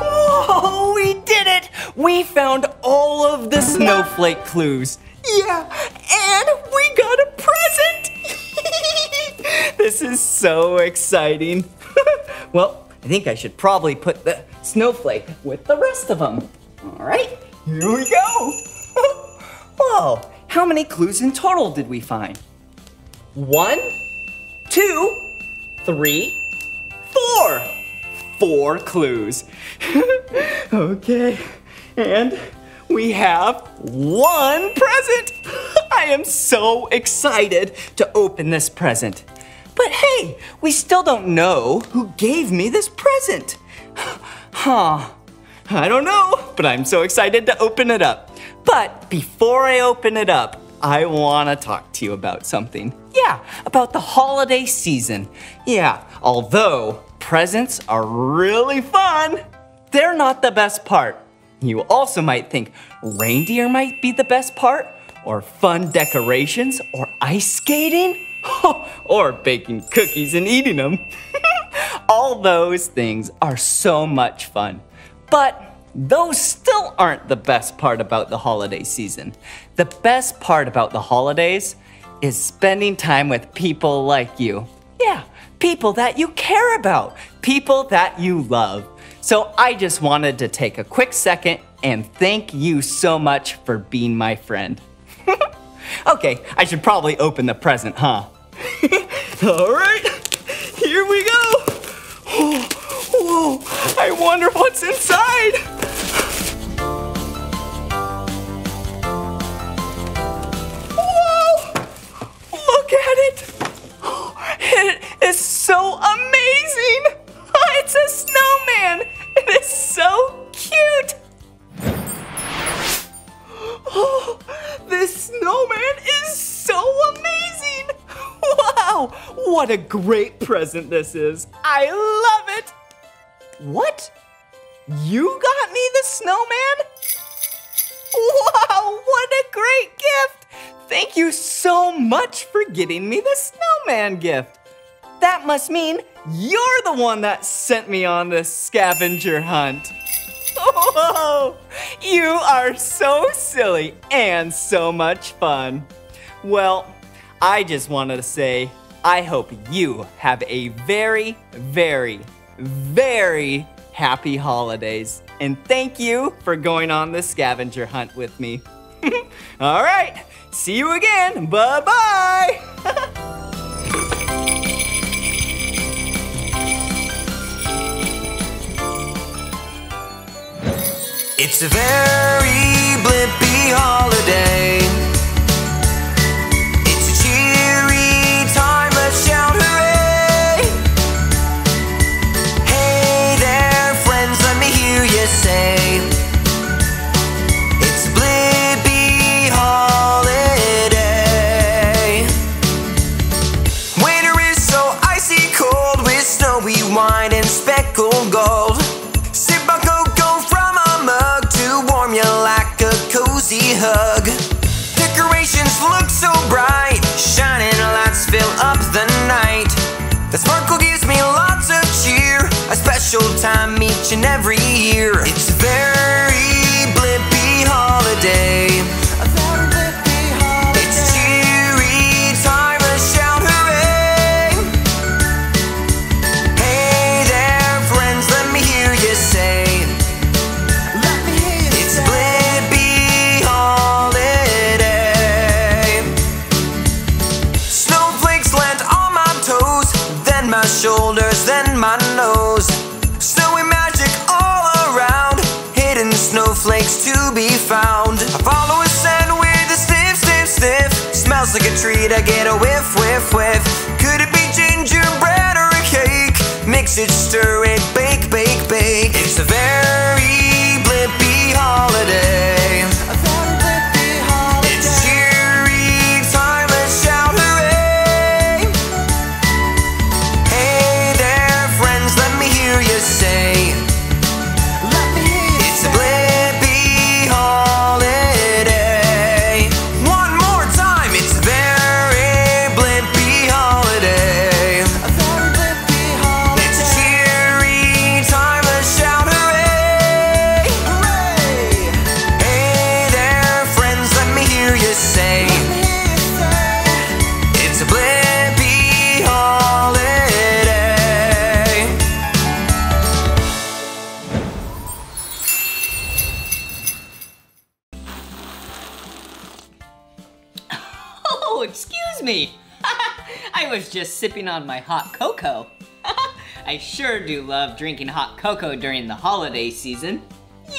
B: Oh, we did it! We found all of the snowflake clues. Yeah, and we got a present! this is so exciting. well, I think I should probably put the snowflake with the rest of them. All right, here we go. Whoa, how many clues in total did we find? One, two, three, four. Four clues. okay, and we have one present. I am so excited to open this present. But hey, we still don't know who gave me this present. Huh, I don't know, but I'm so excited to open it up. But before I open it up, I wanna talk to you about something. Yeah, about the holiday season. Yeah, although presents are really fun, they're not the best part. You also might think reindeer might be the best part, or fun decorations, or ice skating, or baking cookies and eating them. All those things are so much fun. But those still aren't the best part about the holiday season. The best part about the holidays is spending time with people like you. Yeah, people that you care about, people that you love. So I just wanted to take a quick second and thank you so much for being my friend. okay, I should probably open the present, huh? All right, here we go. Whoa, I wonder what's inside. Whoa, look at it. It is so amazing. It's a snowman. It is so cute. Oh, this snowman is so amazing. Wow, what a great present this is. I love it. What? You got me the snowman? Wow, what a great gift. Thank you so much for getting me the snowman gift. That must mean you're the one that sent me on this scavenger hunt. You are so silly and so much fun. Well, I just wanted to say, I hope you have a very, very, very happy holidays. And thank you for going on the scavenger hunt with me. All right, see you again. Bye
G: It's a very Blippi holiday. It's a cheery time, let's hug. Decorations look so bright, shining lights fill up the night. The sparkle gives me lots of cheer, a special time each and every year. It's a very Blippi holiday. Like a treat, I get a whiff, whiff, whiff. Could it be gingerbread or a cake? Mix it, stir it, bake,
B: sipping on my hot cocoa. I sure do love drinking hot cocoa during the holiday season.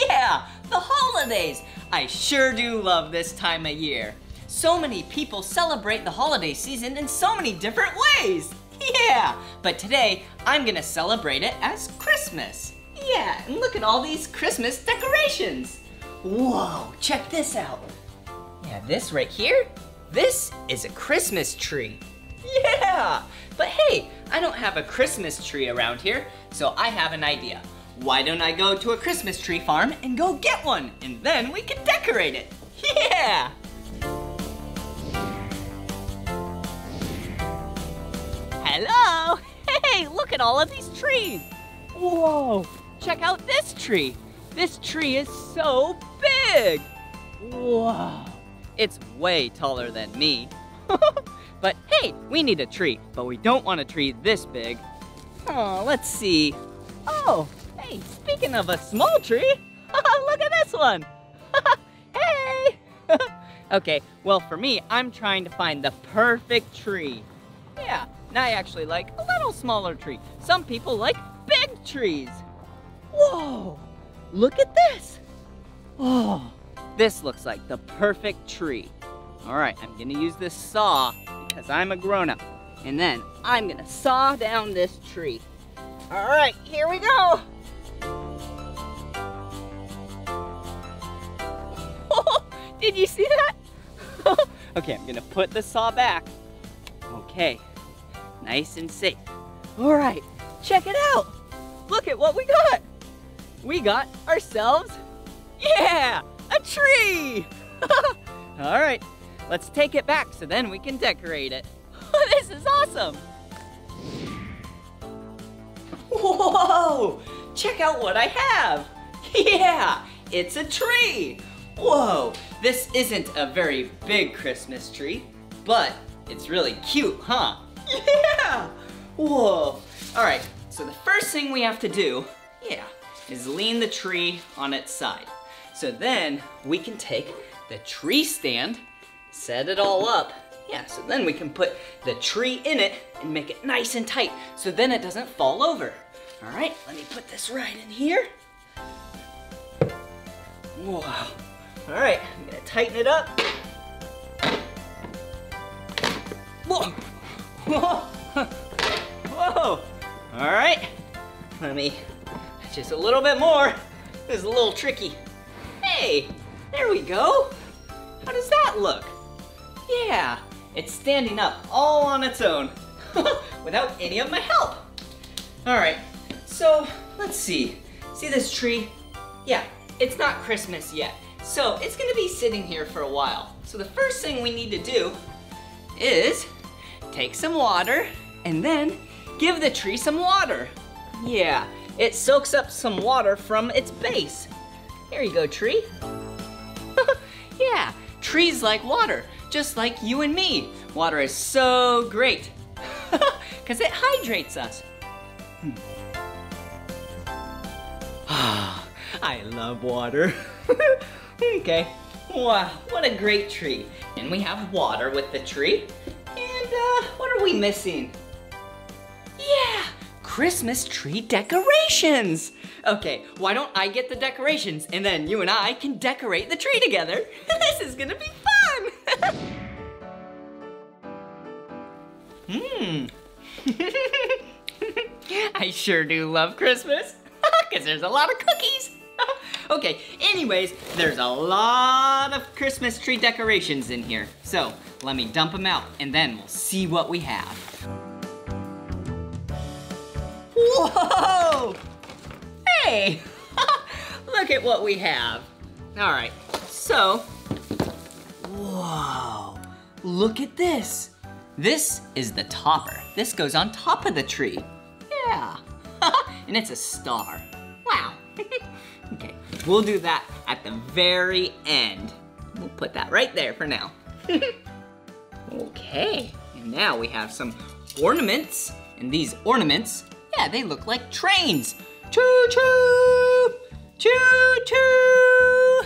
B: Yeah, the holidays. I sure do love this time of year. So many people celebrate the holiday season in so many different ways. Yeah, but today I'm gonna celebrate it as Christmas. Yeah, and look at all these Christmas decorations. Whoa, check this out. Yeah, this right here, this is a Christmas tree. Yeah, but hey, I don't have a Christmas tree around here, so I have an idea. Why don't I go to a Christmas tree farm and go get one, and then we can decorate it. Yeah! Hello! Hey, look at all of these trees! Whoa! Check out this tree! This tree is so big! Whoa! It's way taller than me. but hey, we need a tree, but we don't want a tree this big. Oh, let's see. Oh, hey, speaking of a small tree, look at this one. hey! okay, well, for me, I'm trying to find the perfect tree. Yeah, and I actually like a little smaller tree. Some people like big trees. Whoa! Look at this. Oh, this looks like the perfect tree. All right, I'm gonna use this saw because I'm a grown-up. And then I'm gonna saw down this tree. All right, here we go. Did you see that? okay, I'm gonna put the saw back. Okay, nice and safe. All right, check it out. Look at what we got. We got ourselves, yeah, a tree. All right, let's take it back so then we can decorate it. this is awesome. Whoa, check out what I have. Yeah, it's a tree. Whoa, this isn't a very big Christmas tree, but it's really cute, huh? Yeah! Whoa. All right, so the first thing we have to do, yeah, is lean the tree on its side. So then we can take the tree stand, set it all up. Yeah, so then we can put the tree in it and make it nice and tight so then it doesn't fall over. All right, let me put this right in here. Wow. All right, I'm gonna tighten it up. Whoa. Whoa. Whoa. All right. Let me just a little bit more. This is a little tricky. Hey, there we go. How does that look? Yeah, it's standing up all on its own without any of my help. All right, so let's see. See this tree? Yeah, it's not Christmas yet, so it's gonna be sitting here for a while. So the first thing we need to do is take some water and then give the tree some water. Yeah, it soaks up some water from its base. Here you go, tree. yeah, trees like water, just like you and me. Water is so great because it hydrates us. I love water. okay, wow, what a great tree. And we have water with the tree. And uh, what are we missing? Yeah, Christmas tree decorations. Okay, why don't I get the decorations and then you and I can decorate the tree together. this is gonna be fun. Hmm. I sure do love Christmas because there's a lot of cookies. okay, anyways, there's a lot of Christmas tree decorations in here. So let me dump them out and then we'll see what we have. Whoa! Hey! Look at what we have. All right, so, whoa, look at this. This is the topper. This goes on top of the tree. Yeah, and it's a star. Wow. okay, we'll do that at the very end. We'll put that right there for now. okay, and now we have some ornaments. And these ornaments, yeah, they look like trains. Choo choo! Choo choo!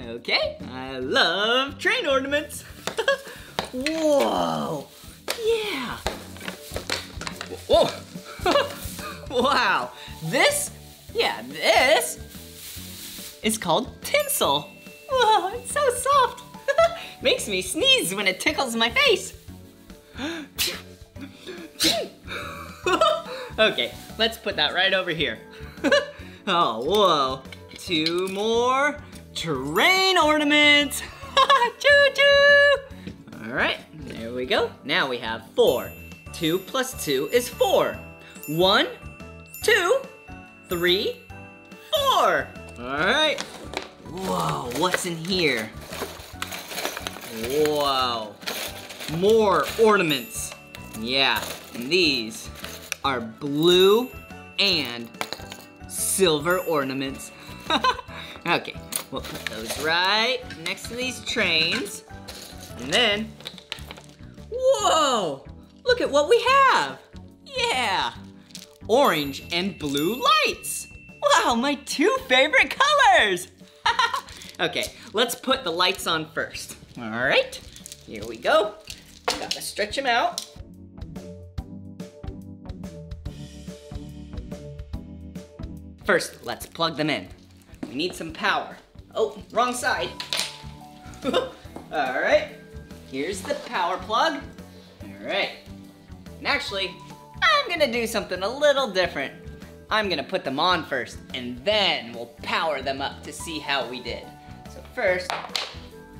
B: okay, I love train ornaments. Whoa! Yeah! Whoa! wow! This, yeah, this is called tinsel. Whoa, it's so soft. Makes me sneeze when it tickles my face. okay, let's put that right over here. oh, whoa. Two more train ornaments. Choo-choo! All right, there we go. Now we have four. Two plus two is four. One, two, three, four. All right. Whoa, what's in here? Whoa, more ornaments. Yeah, and these are blue and silver ornaments. okay, we'll put those right next to these trains. And then, whoa, look at what we have. Yeah, orange and blue lights. Wow, my two favorite colors. okay, let's put the lights on first. All right, here we go. Gotta stretch them out. First, let's plug them in. We need some power. Oh, wrong side. All right, here's the power plug. All right, and actually, I'm gonna do something a little different. I'm gonna put them on first, and then we'll power them up to see how we did. So first,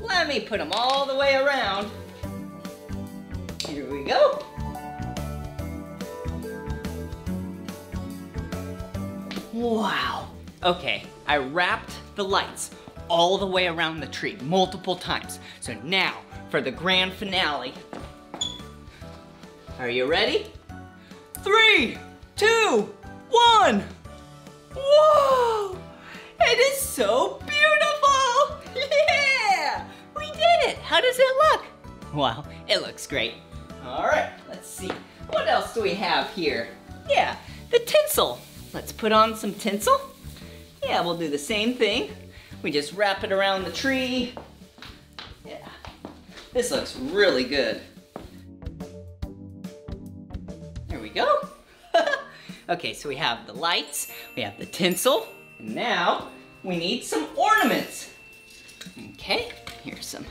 B: let me put them all the way around. Here we go. Wow. Okay, I wrapped the lights all the way around the tree multiple times. So now for the grand finale. Are you ready? Three, two, one. Whoa! It is so beautiful! Yeah! We did it! How does it look? Wow, it looks great. All right, let's see. What else do we have here? Yeah, the tinsel. Let's put on some tinsel. Yeah, we'll do the same thing. We just wrap it around the tree. Yeah, this looks really good. There we go. okay, so we have the lights, we have the tinsel, and now we need some ornaments. Okay, here's some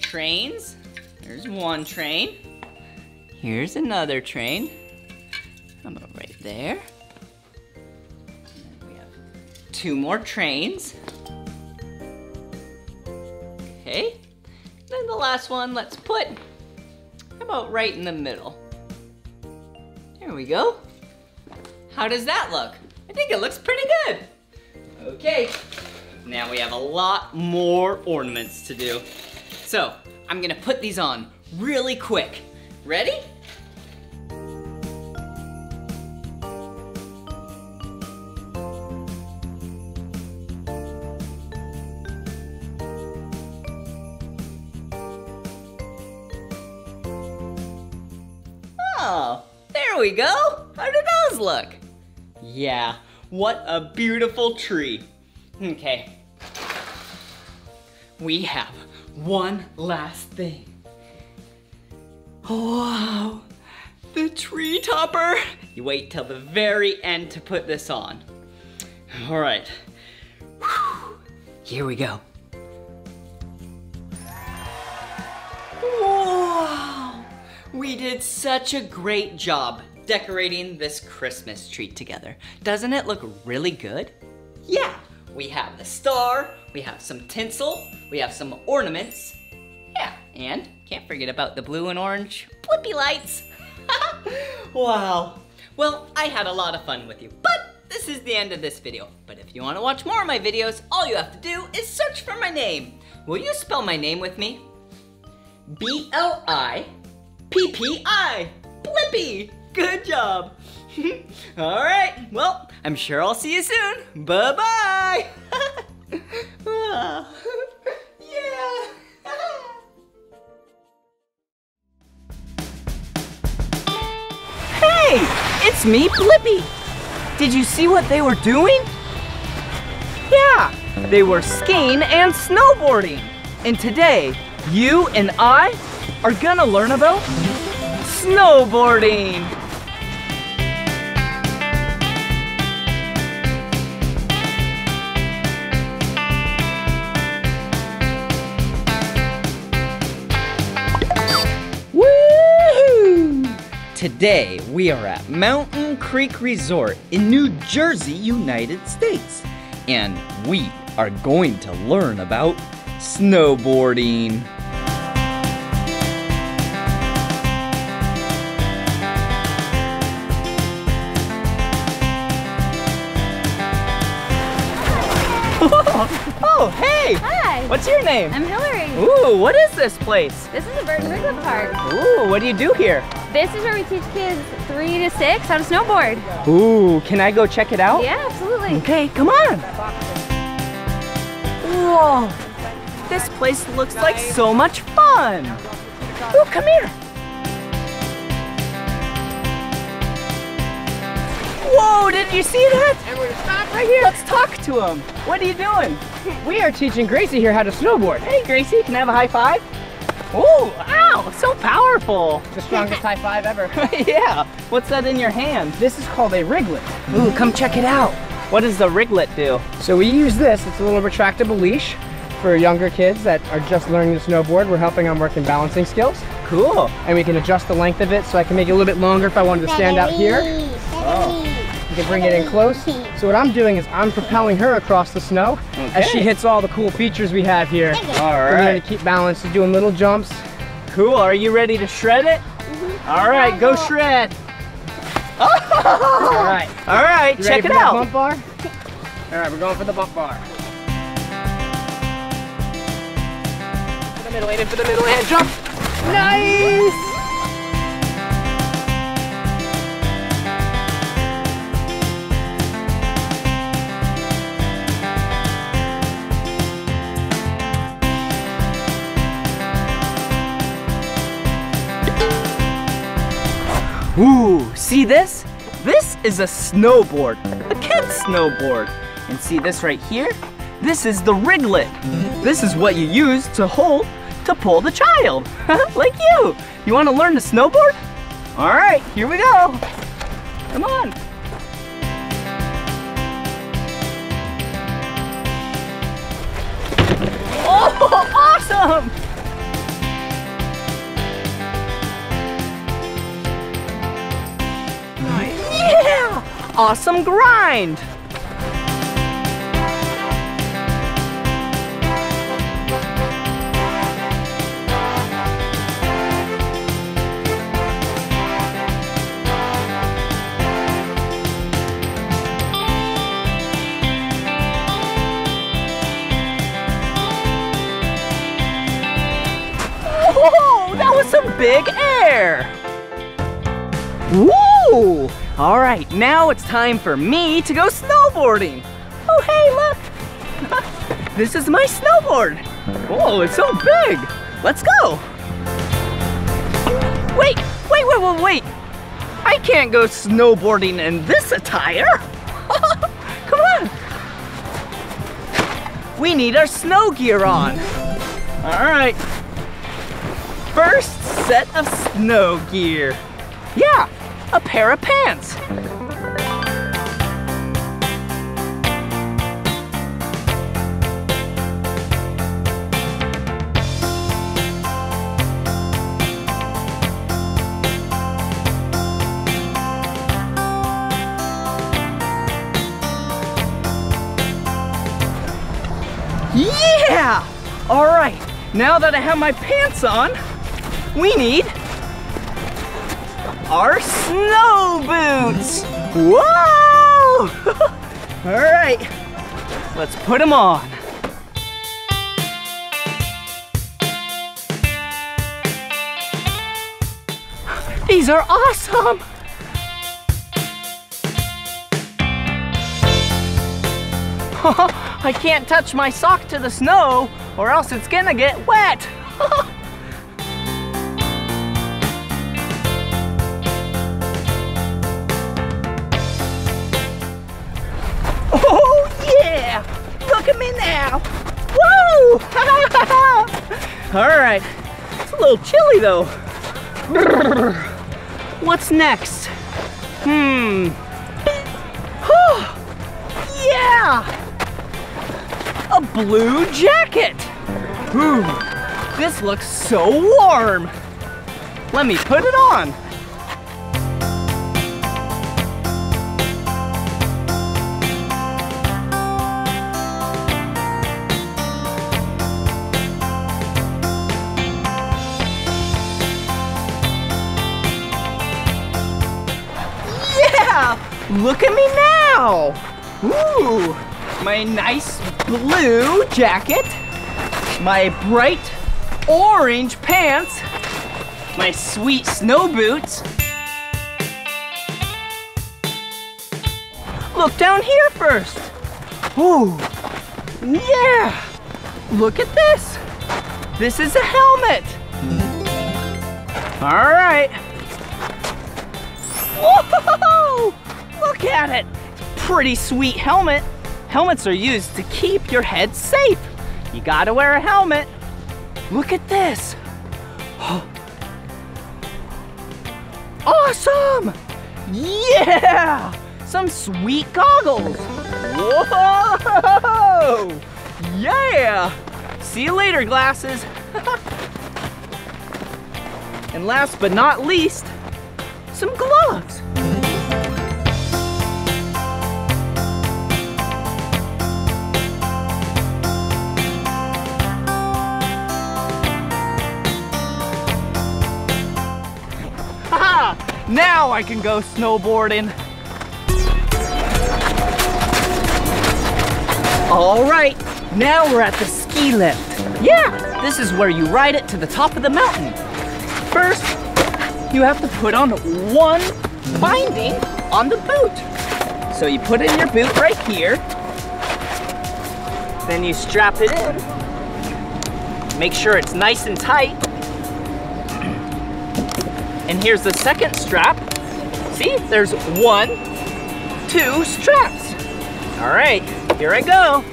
B: trains. There's one train. Here's another train. How about right there? Two more trains. Okay. Then the last one, let's put about right in the middle. There we go. How does that look? I think it looks pretty good. Okay, now we have a lot more ornaments to do. So, I'm gonna put these on really quick. Ready? Oh, there we go. How do those look? Yeah, what a beautiful tree. Okay. We have one last thing. Wow, the tree topper. You wait till the very end to put this on. All right, Whew. here we go. Wow, we did such a great job decorating this Christmas tree together. Doesn't it look really good? Yeah, we have the star, we have some tinsel, we have some ornaments. Yeah, and can't forget about the blue and orange flippy lights. wow. Well, I had a lot of fun with you, but this is the end of this video. But if you want to watch more of my videos, all you have to do is search for my name. Will you spell my name with me? B-L-I-P-P-I. Blippi. Good job. All right, well, I'm sure I'll see you soon. Bye-bye. Ah, yeah. hey, it's me, Blippi. Did you see what they were doing? Yeah, they were skiing and snowboarding. And today, you and I are gonna learn about snowboarding. Today we are at Mountain Creek Resort in New Jersey, United States. And we are going to learn about snowboarding. Oh, hey!
H: Hi.
B: What's your name?
H: I'm Hillary.
B: Ooh, what is this place?
H: This is the Burton Riglet Park.
B: Ooh, what do you do here?
H: This is where we teach kids three to six how to snowboard.
B: Ooh, can I go check it out?
H: Yeah, absolutely.
B: Okay, come on. Whoa, this place looks like so much fun. Ooh, come here. Whoa, did you see that?
D: And we're gonna stop right here.
B: Let's talk to him. What are you doing?
D: We are teaching Gracie here how to snowboard.
B: Hey, Gracie, can I have a high five? Ooh, ow, so powerful.
D: The strongest high five ever.
B: yeah, what's that in your hand?
D: This is called a riglet.
B: Ooh, come check it out. What does the riglet do?
D: So we use this, it's a little retractable leash for younger kids that are just learning to snowboard. We're helping them work in balancing skills.
B: Cool.
D: And we can adjust the length of it so I can make it a little bit longer if I wanted to stand out here. You can bring it in close. So what I'm doing is I'm propelling her across the snow as she hits all the cool features we have here.
B: All
D: We're gonna keep balance, She's doing little jumps.
B: Cool. Are you ready to shred it? Mm-hmm. All right, go shred.
D: All right.
B: All right,
D: You
B: check it out.
D: bump bar? All right, we're going for the bump bar. For the middle, aim for the middle and jump. Nice!
B: Ooh, see this? This is a snowboard, a kid's snowboard. And see this right here? This is the riglet. This is what you use to hold to pull the child, like you. You wanna learn to snowboard? All right, here we go. Come on. Oh, awesome! Yeah! Awesome grind! Whoa, that was some big air! Woo! All right, now it's time for me to go snowboarding. Oh, hey, look! this is my snowboard. Whoa, it's so big. Let's go. Wait, wait, wait, wait, wait. I can't go snowboarding in this attire. Come on. We need our snow gear on. All right. First set of snow gear. Yeah, a pair of pants. Yeah! All right, now that I have my pants on, we need our snow boots. Whoa! All right, let's put them on. These are awesome! I can't touch my sock to the snow or else it's gonna get wet. All right, it's a little chilly though. What's next? Hmm. yeah! a blue jacket. Ooh, this looks so warm. Let me put it on. Look at me now! Ooh, my nice blue jacket, my bright orange pants, my sweet snow boots. Look down here first. Ooh, yeah! Look at this. This is a helmet. All right. Whoa! Look at it. Pretty sweet helmet. Helmets are used to keep your head safe. You gotta wear a helmet. Look at this. Awesome! Yeah! Some sweet goggles. Whoa! Yeah! See you later, glasses. and last but not least, some gloves. Now I can go snowboarding. All right, now we're at the ski lift. Yeah, this is where you ride it to the top of the mountain. First, you have to put on one binding on the boot. So you put in your boot right here. Then you strap it in. Make sure it's nice and tight. And here's the second strap. See, there's one, two straps. All right, here I go.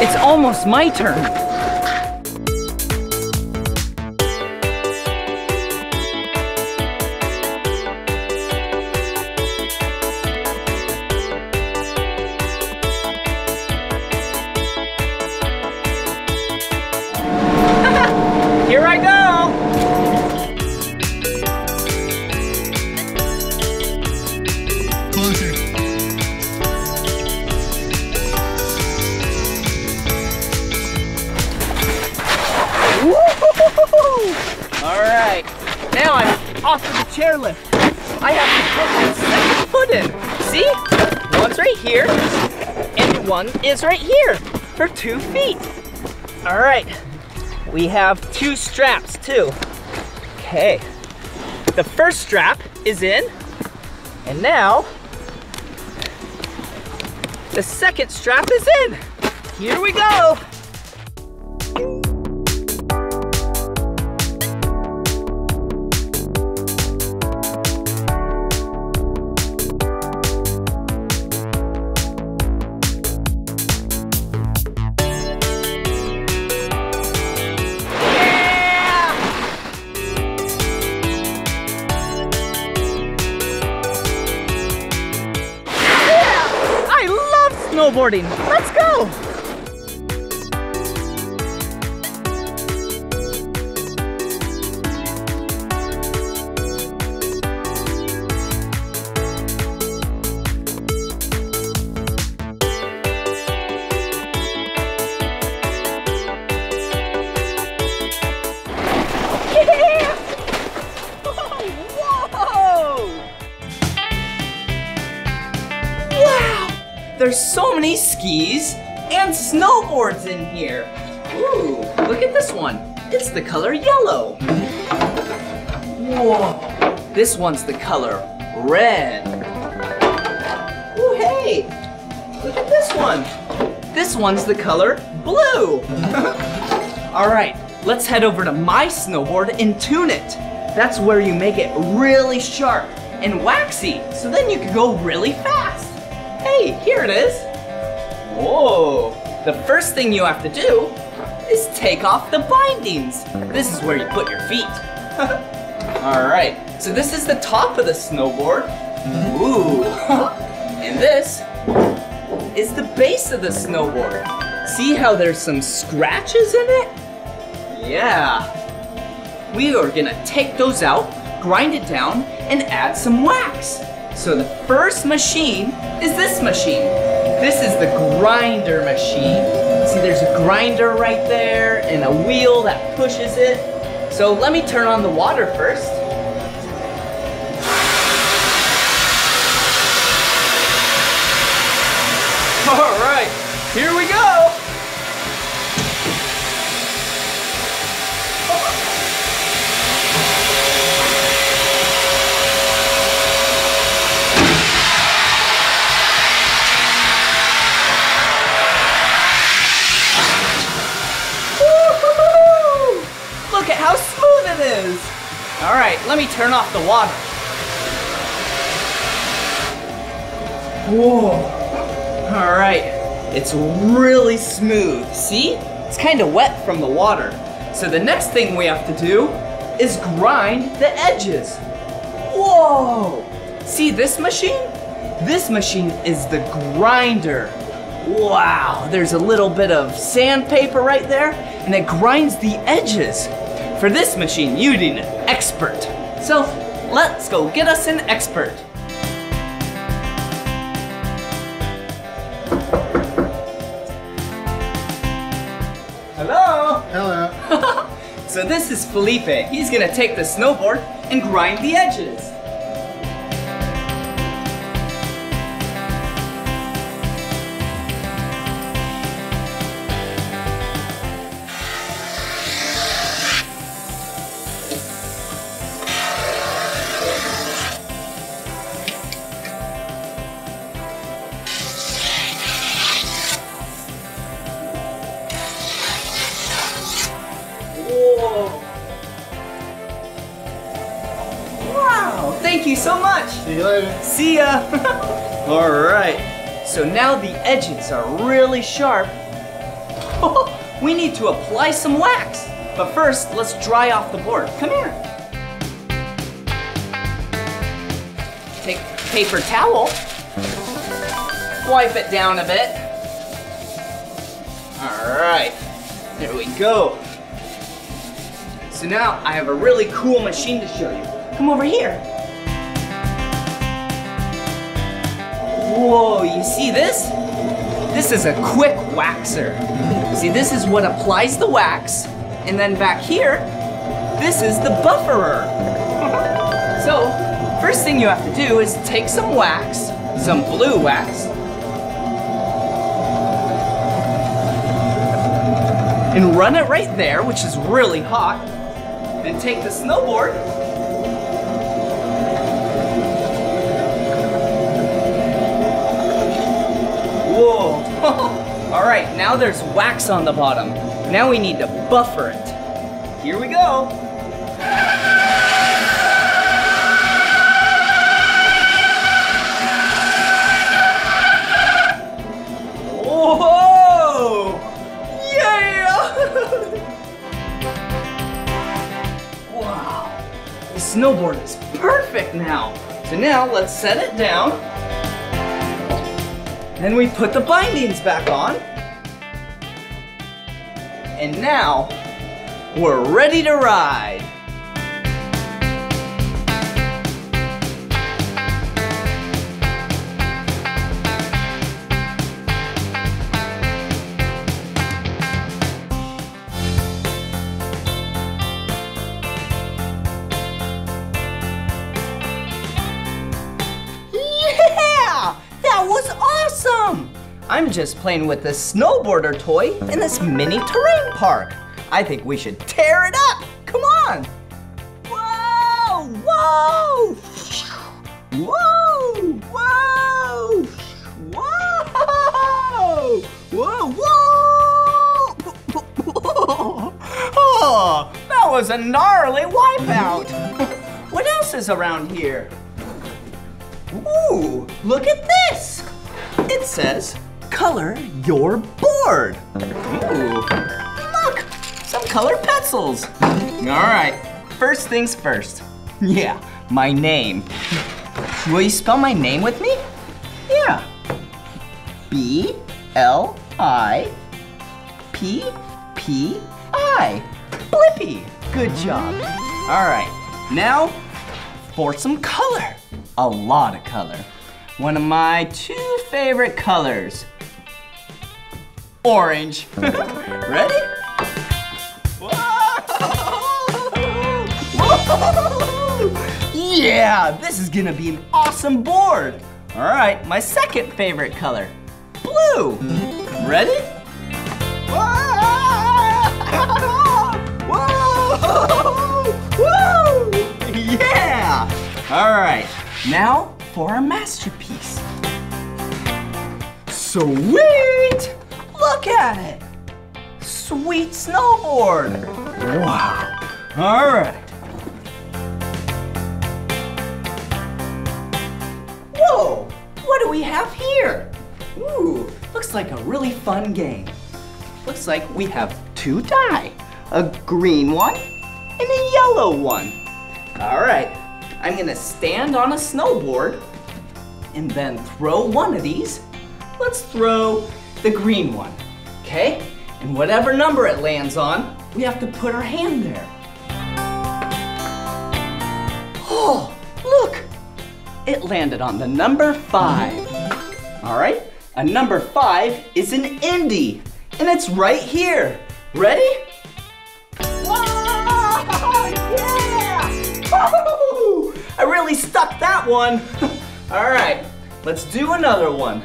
B: It's almost my turn. We have two straps too. Okay, the first strap is in, and now the second strap is in. Here we go. Love the color yellow. Whoa! This one's the color red. Ooh, hey! Look at this one. This one's the color blue. All right, let's head over to my snowboard and tune it. That's where you make it really sharp and waxy, so then you can go really fast. Hey, here it is. Whoa, the first thing you have to do take off the bindings. This is where you put your feet. All right, so this is the top of the snowboard. Ooh, and this is the base of the snowboard. See how there's some scratches in it? Yeah. We are gonna take those out, grind it down, and add some wax. So the first machine is this machine. This is the grinder machine. See, there's a grinder right there and a wheel that pushes it. So let me turn on the water first. All right, here we go. Let me turn off the water. Whoa. All right, it's really smooth. See? It's kind of wet from the water. So the next thing we have to do is grind the edges. Whoa! See this machine? This machine is the grinder. Wow, there's a little bit of sandpaper right there, and it grinds the edges. For this machine, you need an expert. So let's go get us an expert. Hello?
I: Hello.
B: So this is Felipe. He's gonna take the snowboard and grind the edges. Edges are really sharp. we need to apply some wax. But first, let's dry off the board. Come here. Take paper towel. Wipe it down a bit. All right, there we go. So now I have a really cool machine to show you. Come over here. Whoa, you see this? This is a quick waxer. See, this is what applies the wax, and then back here, this is the bufferer. So, first thing you have to do is take some wax, some blue wax, and run it right there, which is really hot. Then take the snowboard. All right, now there's wax on the bottom. Now we need to buffer it. Here we go. Yeah! wow, the snowboard is perfect now. So now let's set it down. Then we put the bindings back on. And now we're ready to ride. Just playing with this snowboarder toy in this mini terrain park. I think we should tear it up. Come on! Whoa! Whoa! Whoa! Whoa! Whoa! Whoa! Whoa! Oh, that was a gnarly wipeout. what else is around here? Ooh, look at this! It says, color your board. Ooh, look, some colored pencils. All right, first things first. Yeah, my name. Will you spell my name with me? Yeah. B L I P P I. Blippi. Good job. All right, now for some color. A lot of color. One of my two favorite colors. Orange. Ready? Yeah, this is gonna be an awesome board. All right, my second favorite color, blue. Ready? Yeah! All right, now for our masterpiece. Sweet! Look at it! Sweet snowboard! Wow! All right. Whoa! What do we have here? Ooh, looks like a really fun game. Looks like we have two die. A green one and a yellow one. All right, I'm gonna stand on a snowboard and then throw one of these. Let's throw the green one, okay? And whatever number it lands on, we have to put our hand there. Oh, look, it landed on the number five. All right, a number five is an Indy, and it's right here. Ready? Yeah! I really stuck that one. All right, let's do another one.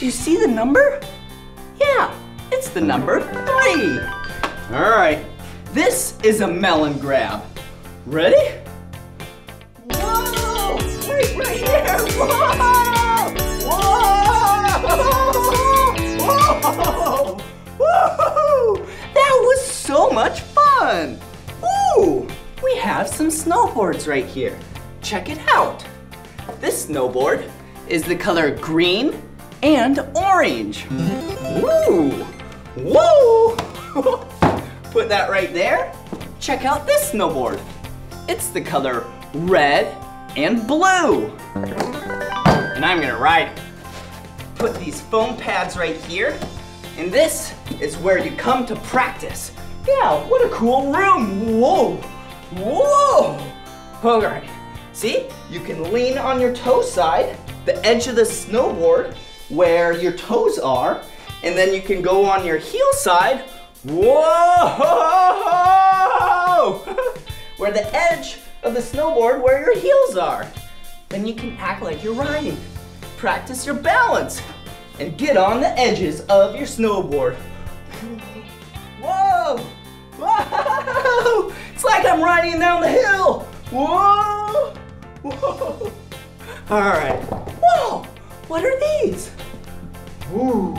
B: Do you see the number? Yeah, it's the number three. All right, this is a melon grab. Ready? Whoa! Right here! Whoa! Whoa! Whoa! Whoa! That was so much fun! Ooh! We have some snowboards right here. Check it out. This snowboard is the color green and orange. Ooh, whoa! Put that right there. Check out this snowboard. It's the color red and blue. And I'm gonna ride. Put these foam pads right here. And this is where you come to practice. Yeah, what a cool room. Whoa, whoa. All right, see? You can lean on your toe side, the edge of the snowboard, where your toes are, and then you can go on your heel side. Whoa! where the edge of the snowboard where your heels are. Then you can act like you're riding. Practice your balance and get on the edges of your snowboard. Whoa! Whoa! It's like I'm riding down the hill. Whoa! Whoa! All right. Whoa! What are these? Ooh!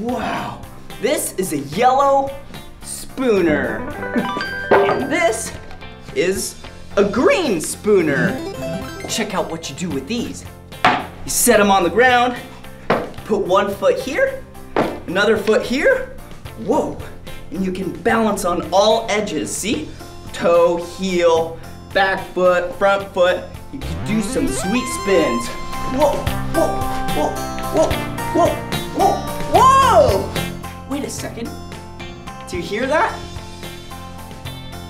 B: Wow! This is a yellow spooner. And this is a green spooner. Check out what you do with these. You set them on the ground, put one foot here, another foot here. Whoa, and you can balance on all edges, see? Toe, heel, back foot, front foot. You can do some sweet spins. Whoa, whoa, whoa, whoa, whoa, whoa, whoa! Wait a second. Do you hear that?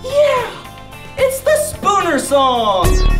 B: Yeah! It's the Spooner song!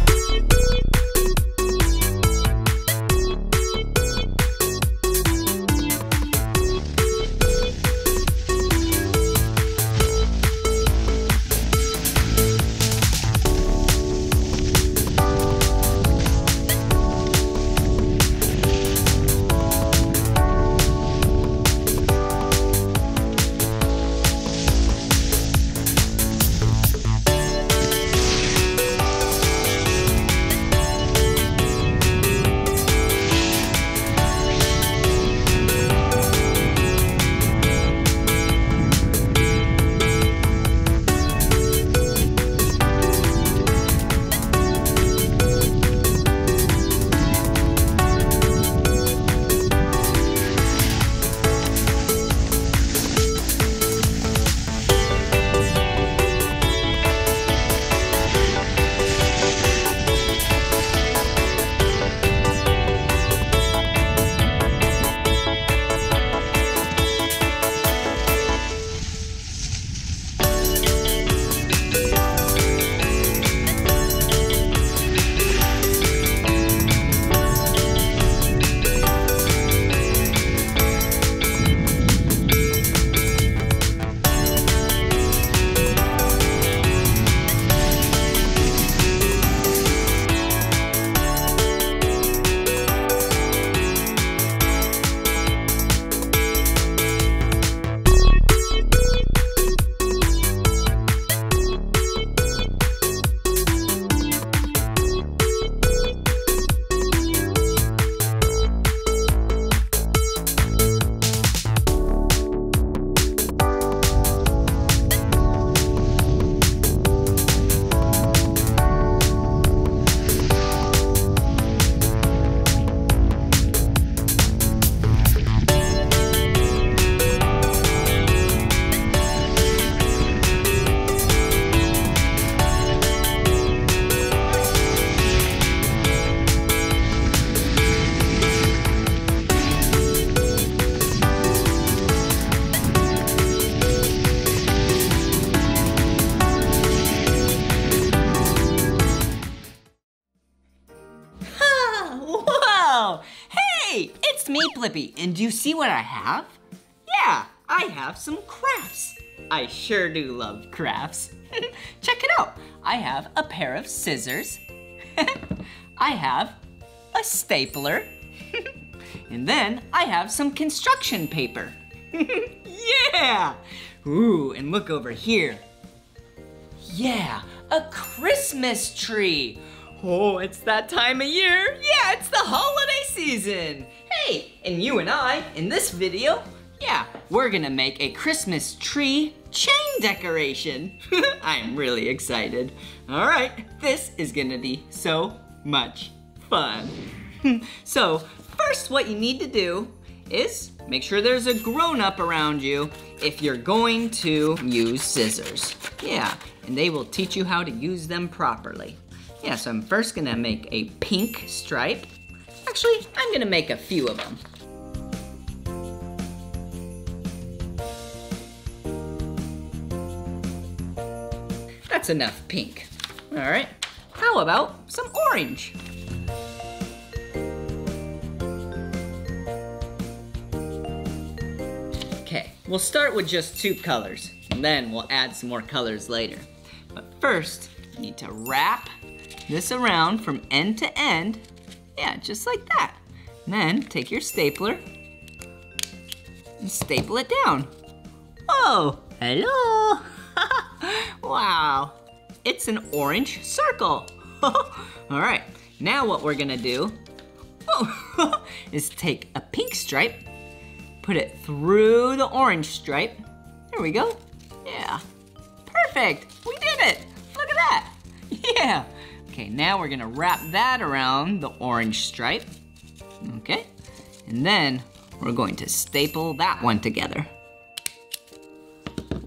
I: Do you see what I have? Yeah, I have some crafts. I sure do love crafts. Check it out. I have a pair of scissors. I have a stapler. and then I have some construction paper. yeah! Ooh, and look over here. Yeah, a Christmas tree. Oh, it's that time of year. Yeah, it's the holiday season. And you and I, in this video, yeah, we're gonna make a Christmas tree chain decoration. I'm really excited. All right, this is gonna be so much fun. so,
B: first, what you need to do is make sure there's a grown-up around you if you're going to use scissors. Yeah, and they will teach you how to use them properly. Yeah, so I'm first gonna make a pink stripe. Actually, I'm gonna make a few of them. That's enough pink. All right, how about some orange? Okay, we'll start with just two colors, and then we'll add some more colors later. But first, you need to wrap this around from end to end. Yeah, just like that. And then take your stapler and staple it down. Oh, hello. wow, it's an orange circle. All right, now what we're gonna do is take a pink stripe, put it through the orange stripe. There we go. Yeah, perfect. We did it. Look at that. Yeah. Okay, now we're gonna wrap that around the orange stripe. Okay, and then we're going to staple that one together.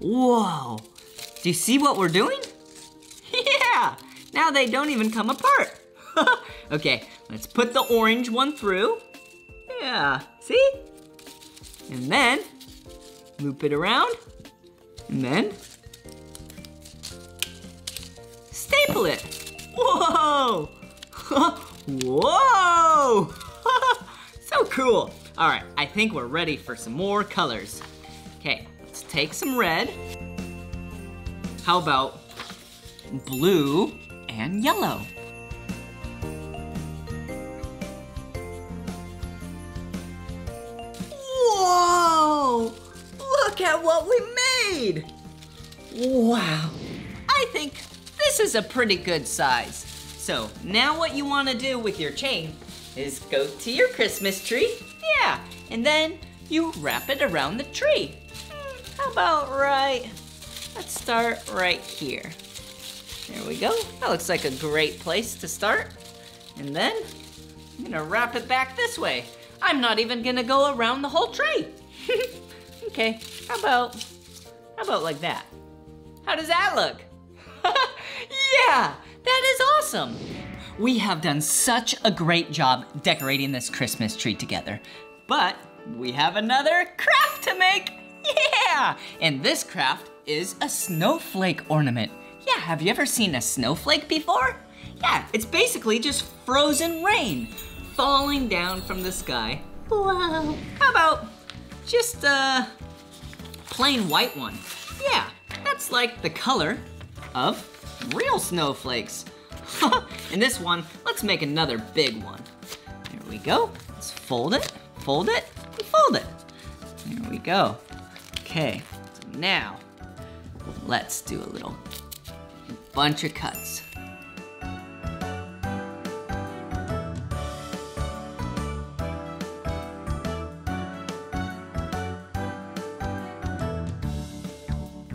B: Whoa, do you see what we're doing? Yeah, now they don't even come apart. okay, let's put the orange one through. Yeah, see? And then loop it around, and then staple it. Whoa! Whoa! so cool. All right, I think we're ready for some more colors. Okay, let's take some red. How about blue and yellow? Whoa! Look at what we made! Wow, I think this is a pretty good size. So now what you wanna do with your chain is go to your Christmas tree, yeah, and then you wrap it around the tree. Hmm, How about right, let's start right here. There we go, that looks like a great place to start. And then I'm gonna wrap it back this way. I'm not even gonna go around the whole tree. okay, how about, how about like that? How does that look? yeah, that is awesome. We have done such a great job decorating this Christmas tree together. But we have another craft to make. Yeah! And this craft is a snowflake ornament. Yeah, have you ever seen a snowflake before? Yeah, it's basically just frozen rain falling down from the sky. Wow. How about just a plain white one? Yeah, that's like the color of real snowflakes. and this one, let's make another big one. There we go. Let's fold it, fold it, and fold it. There we go. Okay, so now let's do a little bunch of cuts.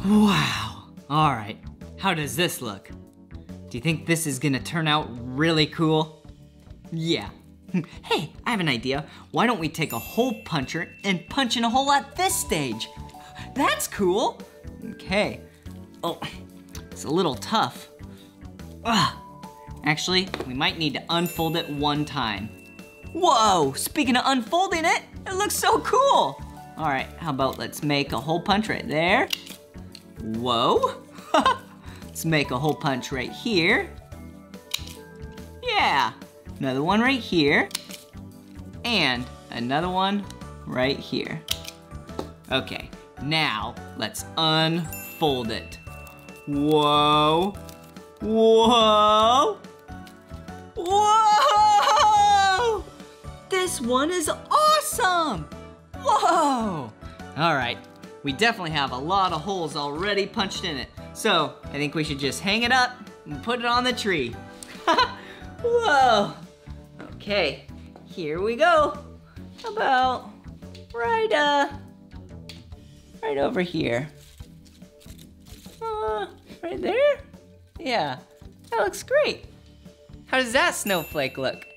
B: Wow. All right. How does this look? Do you think this is gonna turn out really cool? Yeah. Hey, I have an idea. Why don't we take a hole puncher and punch in a hole at this stage? That's cool. Okay. Oh, it's a little tough. Ugh. Actually, we might need to unfold it one time. Whoa, speaking of unfolding it, it looks so cool. All right, how about let's make a hole punch right there. Whoa. let's make a hole punch right here. Yeah, another one right here. And another one right here. Okay, now let's unfold it. Whoa. Whoa. Whoa! This one is awesome! Whoa! All right, we definitely have a lot of holes already punched in it. So I think we should just hang it up and put it on the tree. Whoa! Okay, here we go. About right, uh, right over here? Uh, right there? Yeah, that looks great. How does that snowflake look?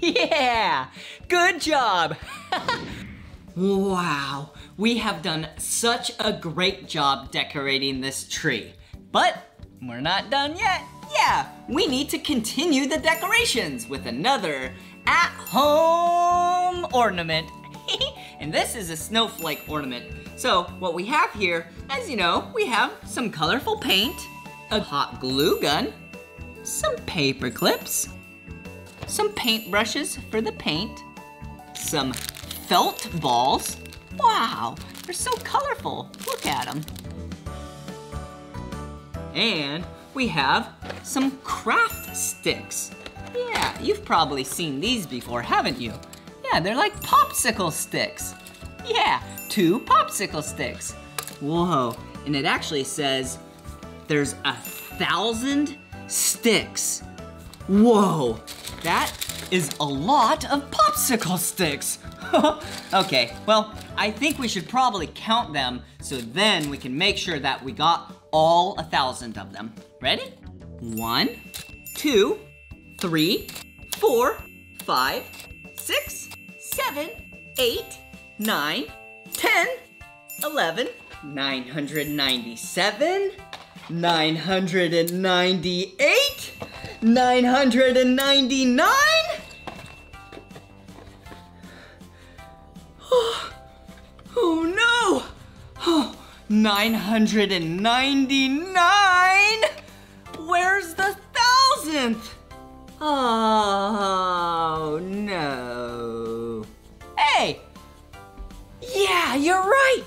B: Yeah, good job. wow, we have done such a great job decorating this tree. But we're not done yet. Yeah, we need to continue the decorations with another at-home ornament. and this is a snowflake ornament. So what we have here, as you know, we have some colorful paint, a hot glue gun, some paper clips, some paint brushes for the paint, some felt balls. Wow, they're so colorful. Look at them. And we have some craft sticks. Yeah, you've probably seen these before, haven't you? Yeah, they're like popsicle sticks. Yeah, two popsicle sticks. Whoa, and it actually says there's a thousand sticks. Whoa, that is a lot of popsicle sticks. okay, well, I think we should probably count them so then we can make sure that we got all a thousand of them. Ready? One, two, three, four, five, six, seven, eight, nine, ten, eleven, nine hundred ninety-seven, nine hundred and ninety-eight, nine hundred and ninety-nine. Oh, oh no! Oh, 999! Where's the thousandth? Oh no. Hey! Yeah, you're right!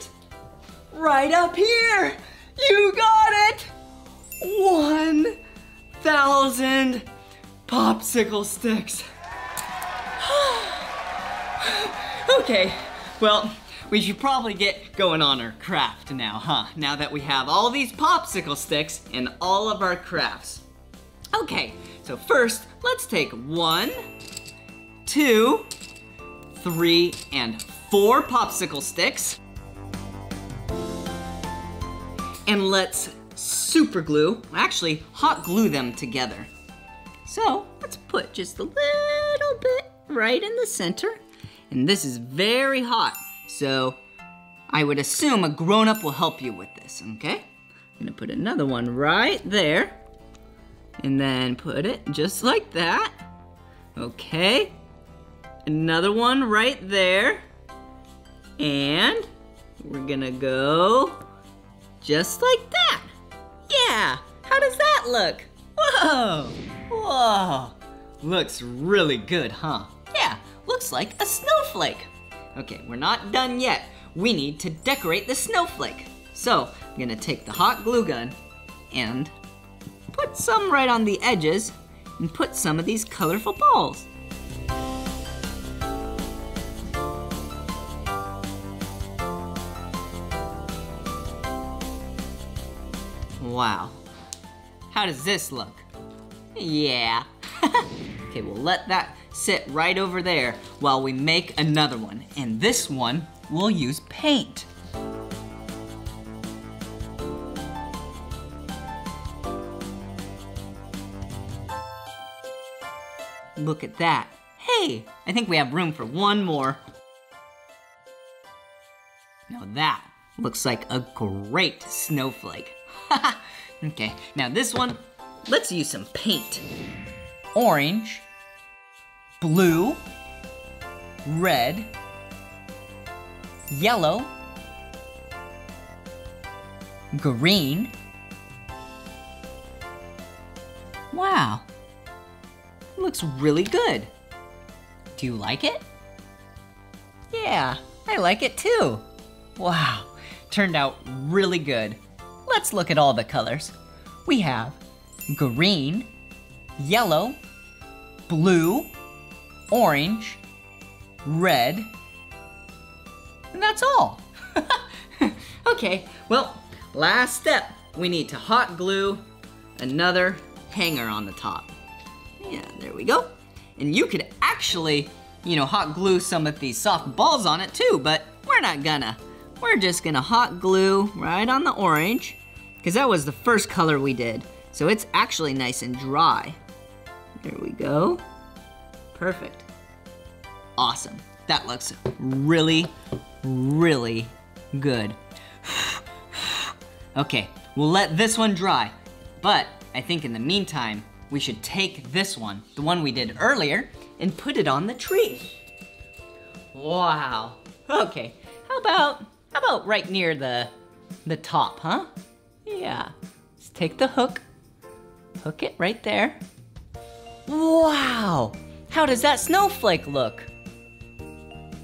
B: Right up here! You got it! 1,000 popsicle sticks. okay, well, we should probably get going on our craft now, huh? Now that we have all these popsicle sticks and all of our crafts. Okay, so first, let's take one, two, three, and four popsicle sticks. And let's super glue, actually hot glue them together. So let's put just a little bit right in the center. And this is very hot, so I would assume a grown-up will help you with this, okay? I'm gonna put another one right there. And then put it just like that. Okay. Another one right there. And we're gonna go just like that. Yeah, how does that look? Whoa, whoa. Looks really good, huh? Yeah, looks like a snowflake. Okay, we're not done yet. We need to decorate the snowflake. So, I'm gonna take the hot glue gun and put some right on the edges and put some of these colorful balls. Wow. How does this look? Yeah. okay, we'll let that sit right over there while we make another one. And this one, we'll use paint. Look at that. Hey, I think we have room for one more. Now that looks like a great snowflake. okay, now this one, let's use some paint. Orange, blue, red, yellow, green. Wow, looks really good. Do you like it? Yeah, I like it too. Wow, turned out really good. Let's look at all the colors. We have green, yellow, blue, orange, red, and that's all. okay, well, last step. We need to hot glue another hanger on the top. Yeah, there we go. And you could actually, you know, hot glue some of these soft balls on it too, but we're not gonna. We're just gonna hot glue right on the orange, because that was the first color we did. So it's actually nice and dry. There we go. Perfect. Awesome. That looks really, really good. Okay, we'll let this one dry. But I think in the meantime, we should take this one, the one we did earlier, and put it on the tree. Wow. Okay, how about, how about right near the, the top, huh? Yeah. Let's take the hook, hook it right there. Wow! How does that snowflake look?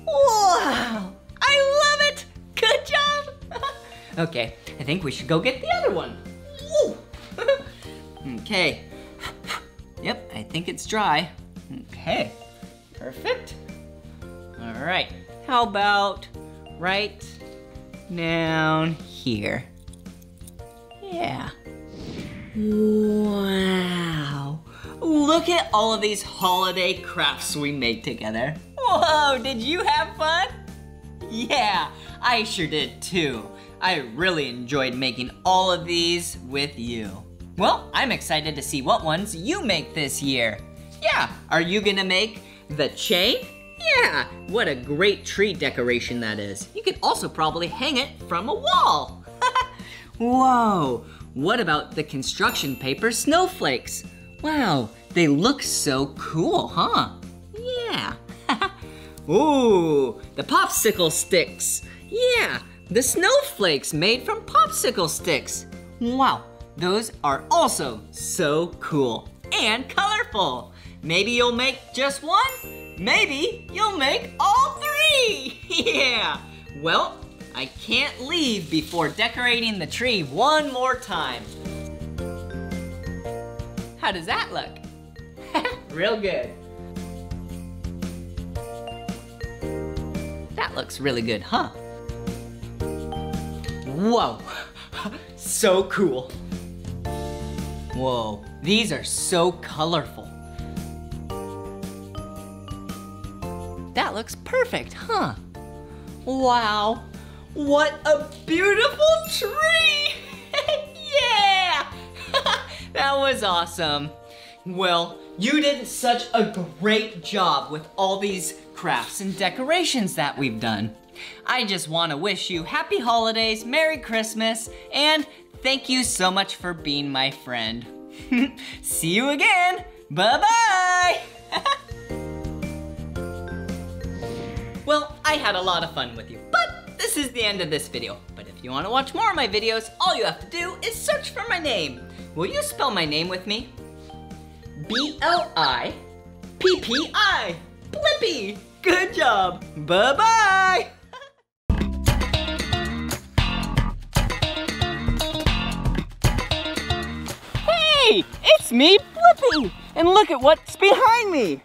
B: Wow! I love it! Good job! okay, I think we should go get the other one. Okay. Yep, I think it's dry. Okay, perfect. All right, how about right down here? Yeah. Wow. Look at all of these holiday crafts we made together. Whoa, did you have fun? Yeah, I sure did too. I really enjoyed making all of these with you. Well, I'm excited to see what ones you make this year. Yeah, are you gonna make the chain? Yeah, what a great tree decoration that is. You could also probably hang it from a wall. Whoa, what about the construction paper snowflakes? Wow, they look so cool, huh? Yeah. Ooh, the popsicle sticks. Yeah, the snowflakes made from popsicle sticks. Wow, those are also so cool and colorful. Maybe you'll make just one, maybe you'll make all three. yeah, well, I can't leave before decorating the tree one more time. How does that look? Real good. That looks really good, huh? Whoa, so cool. Whoa, these are so colorful. That looks perfect, huh? Wow, what a beautiful tree! yeah! that was awesome. Well, you did such a great job with all these crafts and decorations that we've done. I just want to wish you happy holidays, Merry Christmas, and thank you so much for being my friend. See you again. Bye-bye. well, I had a lot of fun with you, but this is the end of this video. But if you want to watch more of my videos, all you have to do is search for my name. Will you spell my name with me? B-L-I-P-P-I. Blippi. Good job. Bye-bye. Hey, it's me, Blippi. And look at what's behind me.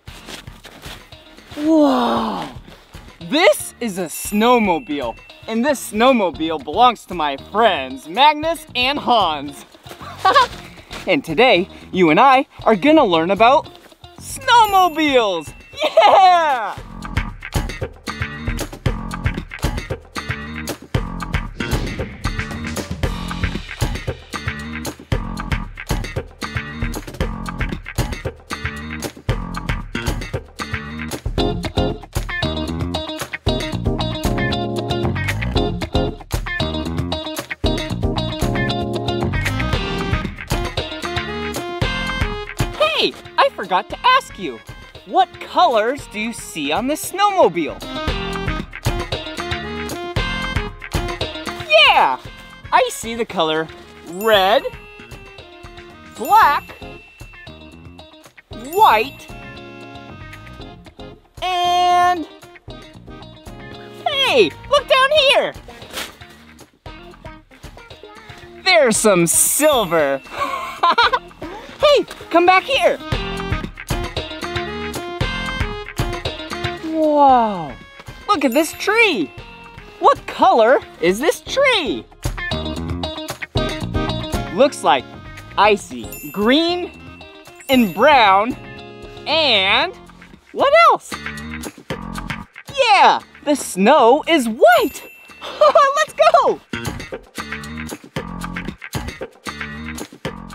B: Whoa. This is a snowmobile. And this snowmobile belongs to my friends, Magnus and Hans. and today, you and I are gonna learn about snowmobiles. Yeah! Forgot to ask you. What colors do you see on the snowmobile? Yeah, I see the color red, black, white, and hey, look down here. There's some silver. hey, come back here. Wow, look at this tree. What color is this tree? Looks like icy green and brown and what else? Yeah, the snow is white. Let's go.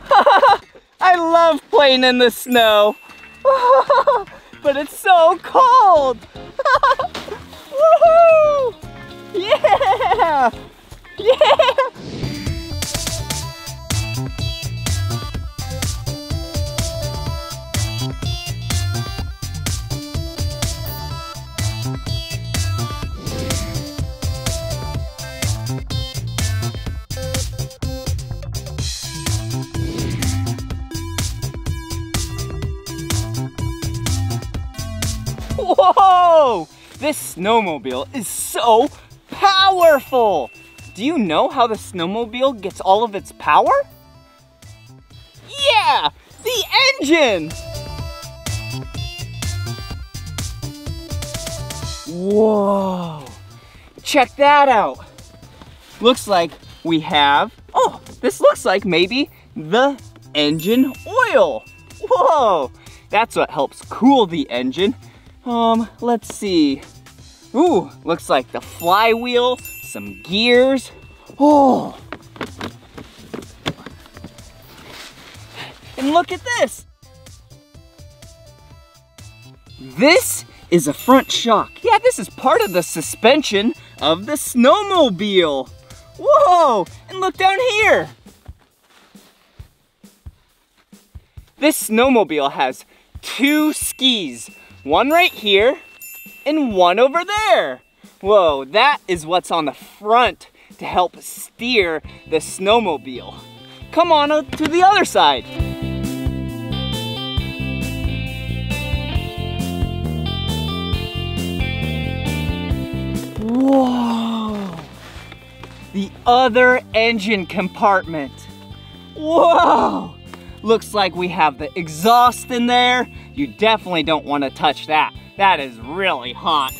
B: I love playing in the snow. but it's so cold. Woohoo! Yeah! Yeah! Whoa! This snowmobile is so powerful! Do you know how the snowmobile gets all of its power? Yeah! The engine! Whoa! Check that out! Looks like we have, oh, this looks like maybe the engine oil. Whoa! That's what helps cool the engine. Um, let's see. Ooh, looks like the flywheel, some gears. Oh! And look at this. This is a front shock. Yeah, this is part of the suspension of the snowmobile. Whoa, and look down here. This snowmobile has two skis, one right here and one over there. Whoa, that is what's on the front to help steer the snowmobile. Come on to the other side. Whoa! The other engine compartment. Whoa! Looks like we have the exhaust in there. You definitely don't want to touch that. That is really hot.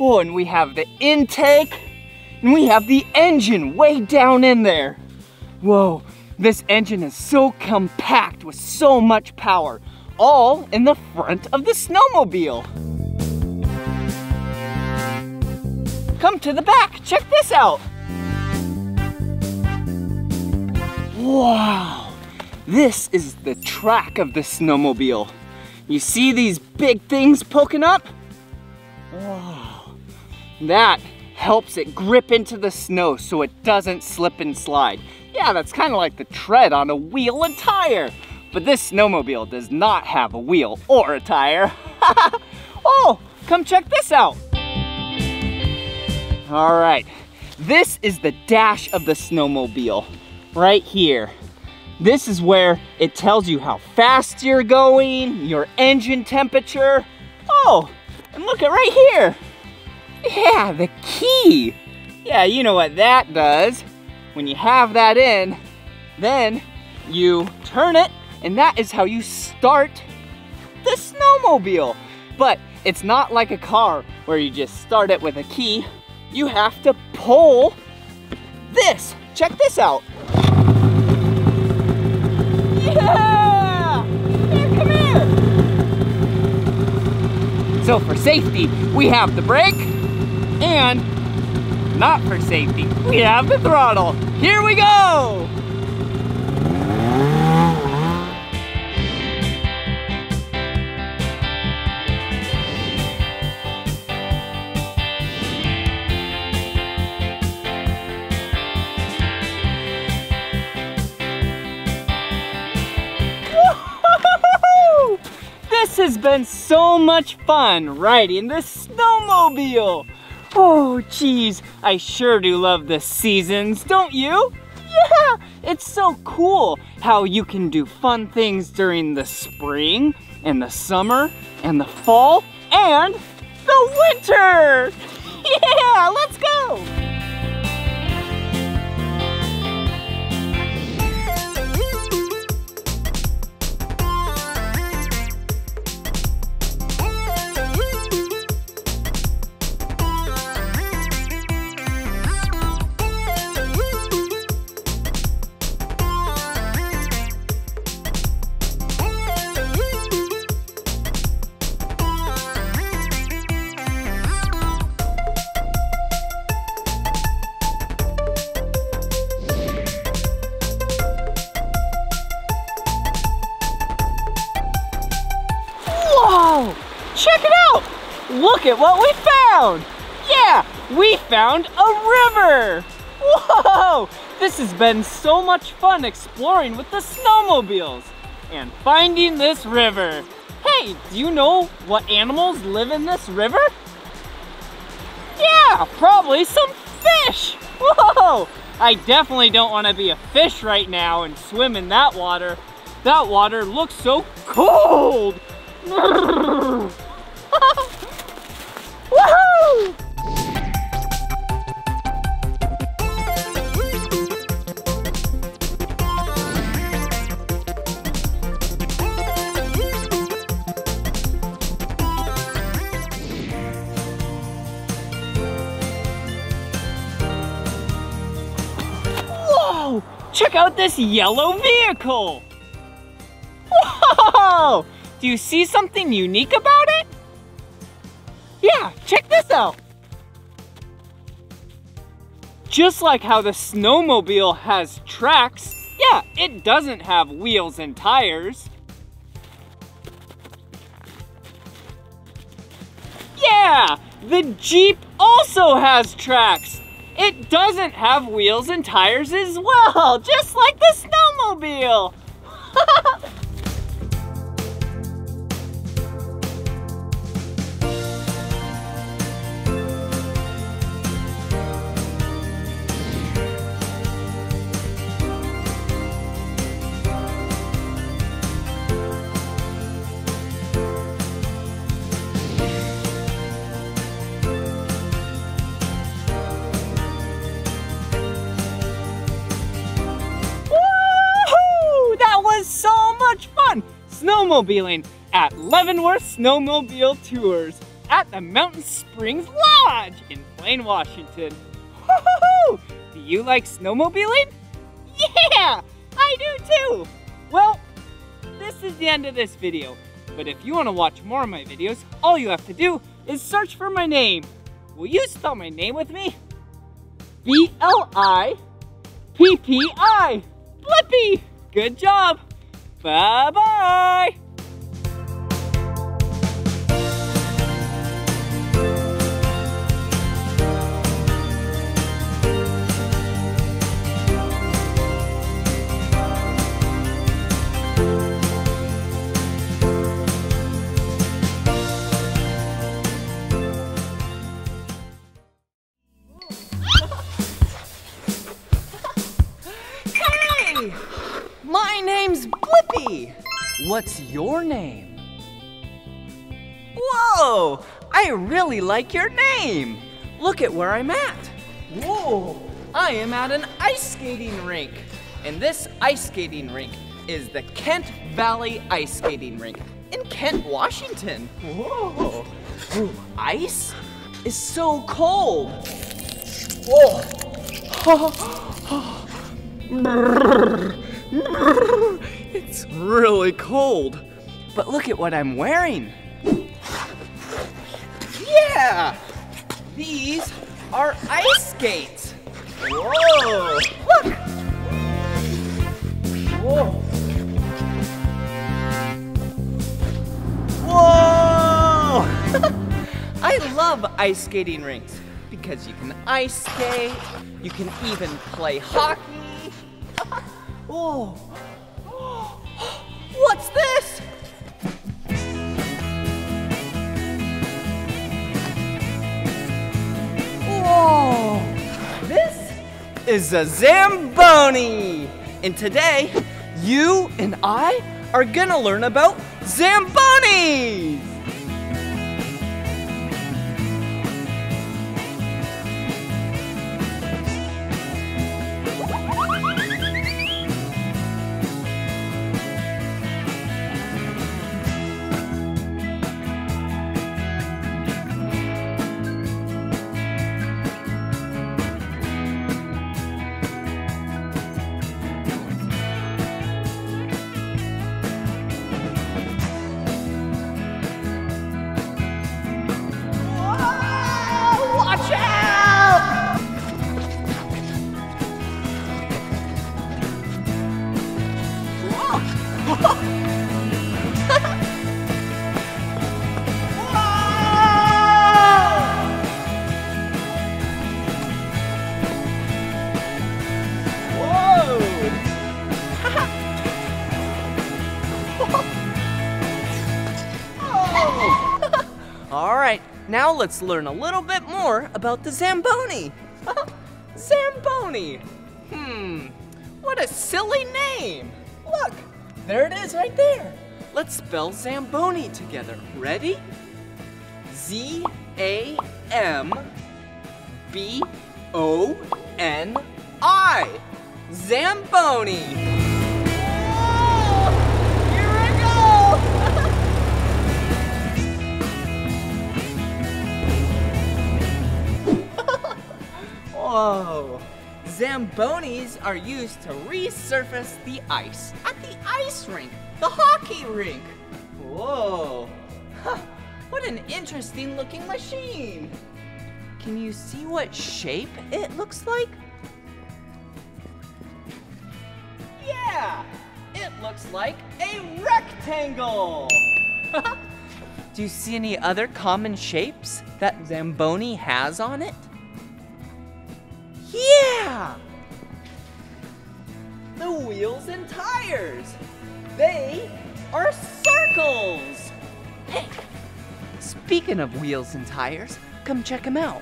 B: Oh, and we have the intake, and we have the engine way down in there. Whoa, this engine is so compact with so much power, all in the front of the snowmobile. Come to the back, check this out. Wow, this is the track of the snowmobile. You see these big things poking up? That helps it grip into the snow so it doesn't slip and slide. Yeah, that's kind of like the tread on a wheel and tire. But this snowmobile does not have a wheel or a tire. oh, come check this out. All right, this is the dash of the snowmobile, right here. This is where it tells you how fast you're going, your engine temperature. Oh, and look at right here. Yeah, the key. Yeah, you know what that does. When you have that in, then you turn it, and that is how you start the snowmobile. But it's not like a car where you just start it with a key you have to pull this. Check this out. Yeah! Here, come here. So for safety, we have the brake, and not for safety, we have the throttle. Here we go! Has been so much fun riding the snowmobile. Oh, geez, I sure do love the seasons, don't you? Yeah, it's so cool how you can do fun things during the spring and the summer and the fall and the winter. Yeah, let's go. At what we found! Yeah, we found a river! Whoa! This has been so much fun exploring with the snowmobiles and finding this river. Hey, do you know what animals live in this river? Yeah, probably some fish! Whoa! I definitely don't want to be a fish right now and swim in that water. That water looks so cold! out this yellow vehicle! Whoa! Do you see something unique about it? Yeah, check this out. Just like how the snowmobile has tracks, yeah, it doesn't have wheels and tires. Yeah, the Jeep also has tracks. It doesn't have wheels and tires as well, just like the snowmobile. Snowmobiling at Leavenworth Snowmobile Tours at the Mountain Springs Lodge in Plain, Washington. Woohoo! Do you like snowmobiling? Yeah, I do too! Well, this is the end of this video. But if you want to watch more of my videos, all you have to do is search for my name. Will you spell my name with me? B-L-I P-P-I. Blippi. Good job. Bye-bye.
J: What's your name? Whoa! I really like your name. Look at where I'm at. Whoa! I am at an ice skating rink. And this ice skating rink is the Kent Valley Ice Skating Rink in Kent, Washington. Whoa! Ooh, ice is so cold. Whoa! It's really cold. But look at what I'm wearing. Yeah! These are ice skates. Whoa! Look! Whoa! Whoa! I love ice skating rinks because you can ice skate, you can even play hockey. is a Zamboni! And today, you and I are gonna learn about Zambonis!
B: Let's learn a little bit more about the Zamboni. Zamboni. Hmm, what a silly name. Look, there it is right there. Let's spell Zamboni together. Ready? Z A M B O N I. Zamboni. Zambonis are used to resurface the ice at the ice rink, the hockey rink. Whoa! Huh, what an interesting looking machine. Can you see what shape it looks like? Yeah, it looks like a rectangle. Do you see any other common shapes that Zamboni has on it? Yeah! The wheels and tires. They are circles. Hey, speaking of wheels and tires, come check them out.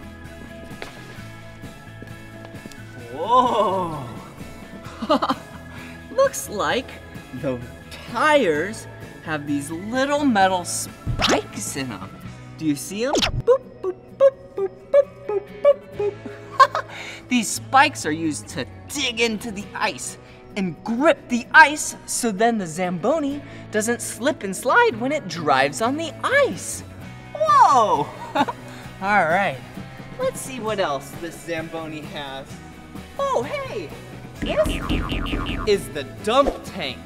B: Whoa! Looks like the tires have these little metal spikes in them. Do you see them? Boop, boop, boop, boop, boop, boop, boop, boop. These spikes are used to dig into the ice and grip the ice so then the Zamboni doesn't slip and slide when it drives on the ice. Whoa! All right, let's see what else this Zamboni has. Oh, hey! Is the dump tank.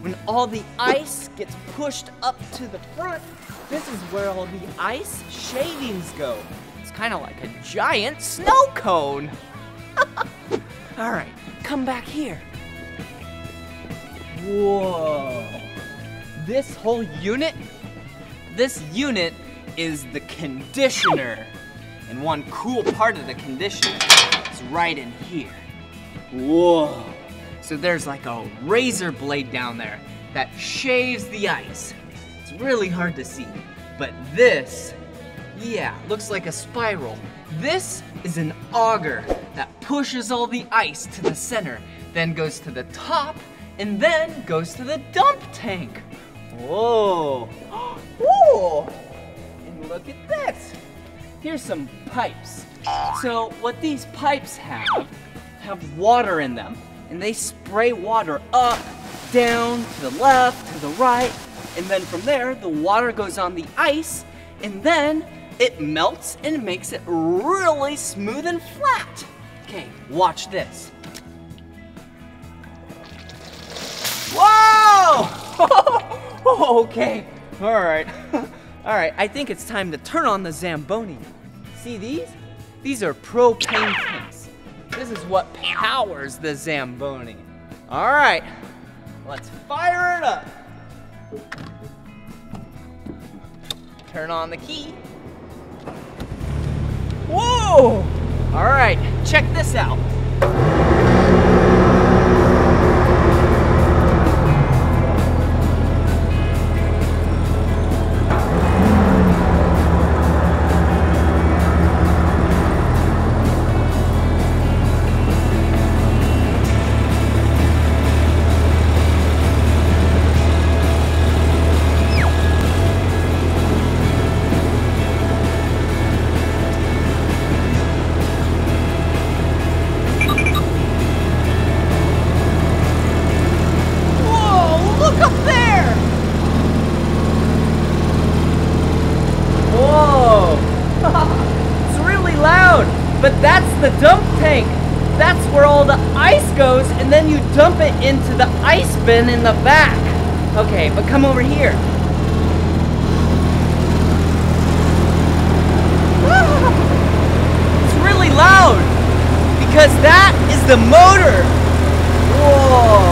B: When all the ice gets pushed up to the front, this is where all the ice shavings go. It's kind of like a giant snow cone. all right, come back here. Whoa. This whole unit, this unit is the conditioner. And one cool part of the conditioner is right in here. Whoa. So there's like a razor blade down there that shaves the ice. It's really hard to see. But this, yeah, looks like a spiral. This is an auger that pushes all the ice to the center, then goes to the top, and then goes to the dump tank. Oh. Whoa. Whoa. And look at this. Here's some pipes. So what these pipes have, have water in them. And they spray water up, down, to the left, to the right. And then from there, the water goes on the ice. And then it melts and makes it really smooth and flat. Okay, watch this. Whoa! okay, all right. all right, I think it's time to turn on the Zamboni. See these? These are propane tanks. This is what powers the Zamboni. All right, let's fire it up. Turn on the key. Whoa! All right, check this out. Bin in the back. Okay, but come over here. Ah! It's really loud because that is the motor. Whoa!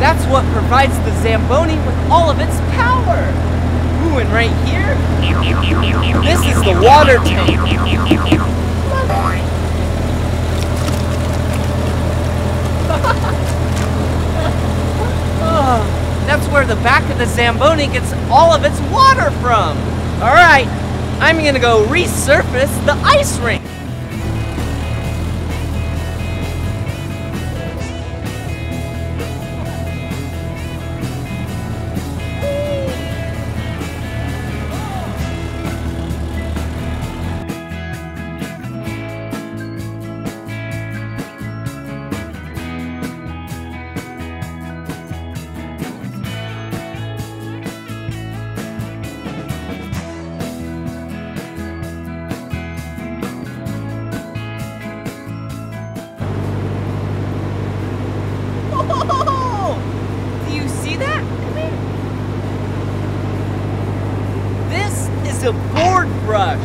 B: That's what provides the Zamboni with all of its power doing right here? This is the water tank. oh, that's where the back of the Zamboni gets all of its water from. All right, I'm gonna go resurface the ice rink. A board brush.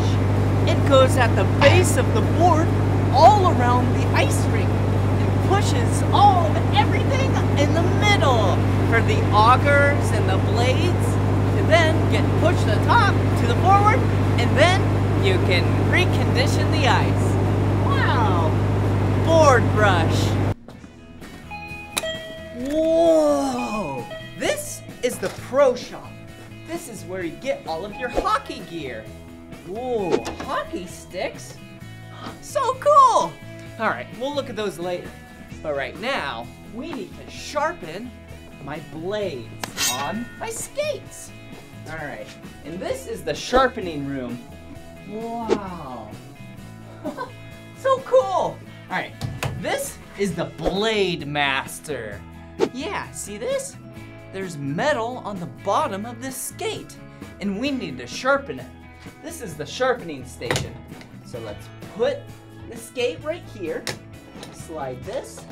B: It goes at the base of the board all around the ice rink and pushes all of everything in the middle for the augers and the blades to then get pushed to the top to the forward and then you can recondition the ice. Wow! Board brush. Whoa! This is the pro shop. This is where you get all of your hockey gear. Whoa, hockey sticks? So cool! Alright, we'll look at those later. But right now, we need to sharpen my blades on my skates. Alright, and this is the sharpening room. Wow. so cool! Alright, this is the Blade Master. Yeah, see this? There's metal on the bottom of this skate, and we need to sharpen it. This is the sharpening station. So let's put the skate right here, slide this,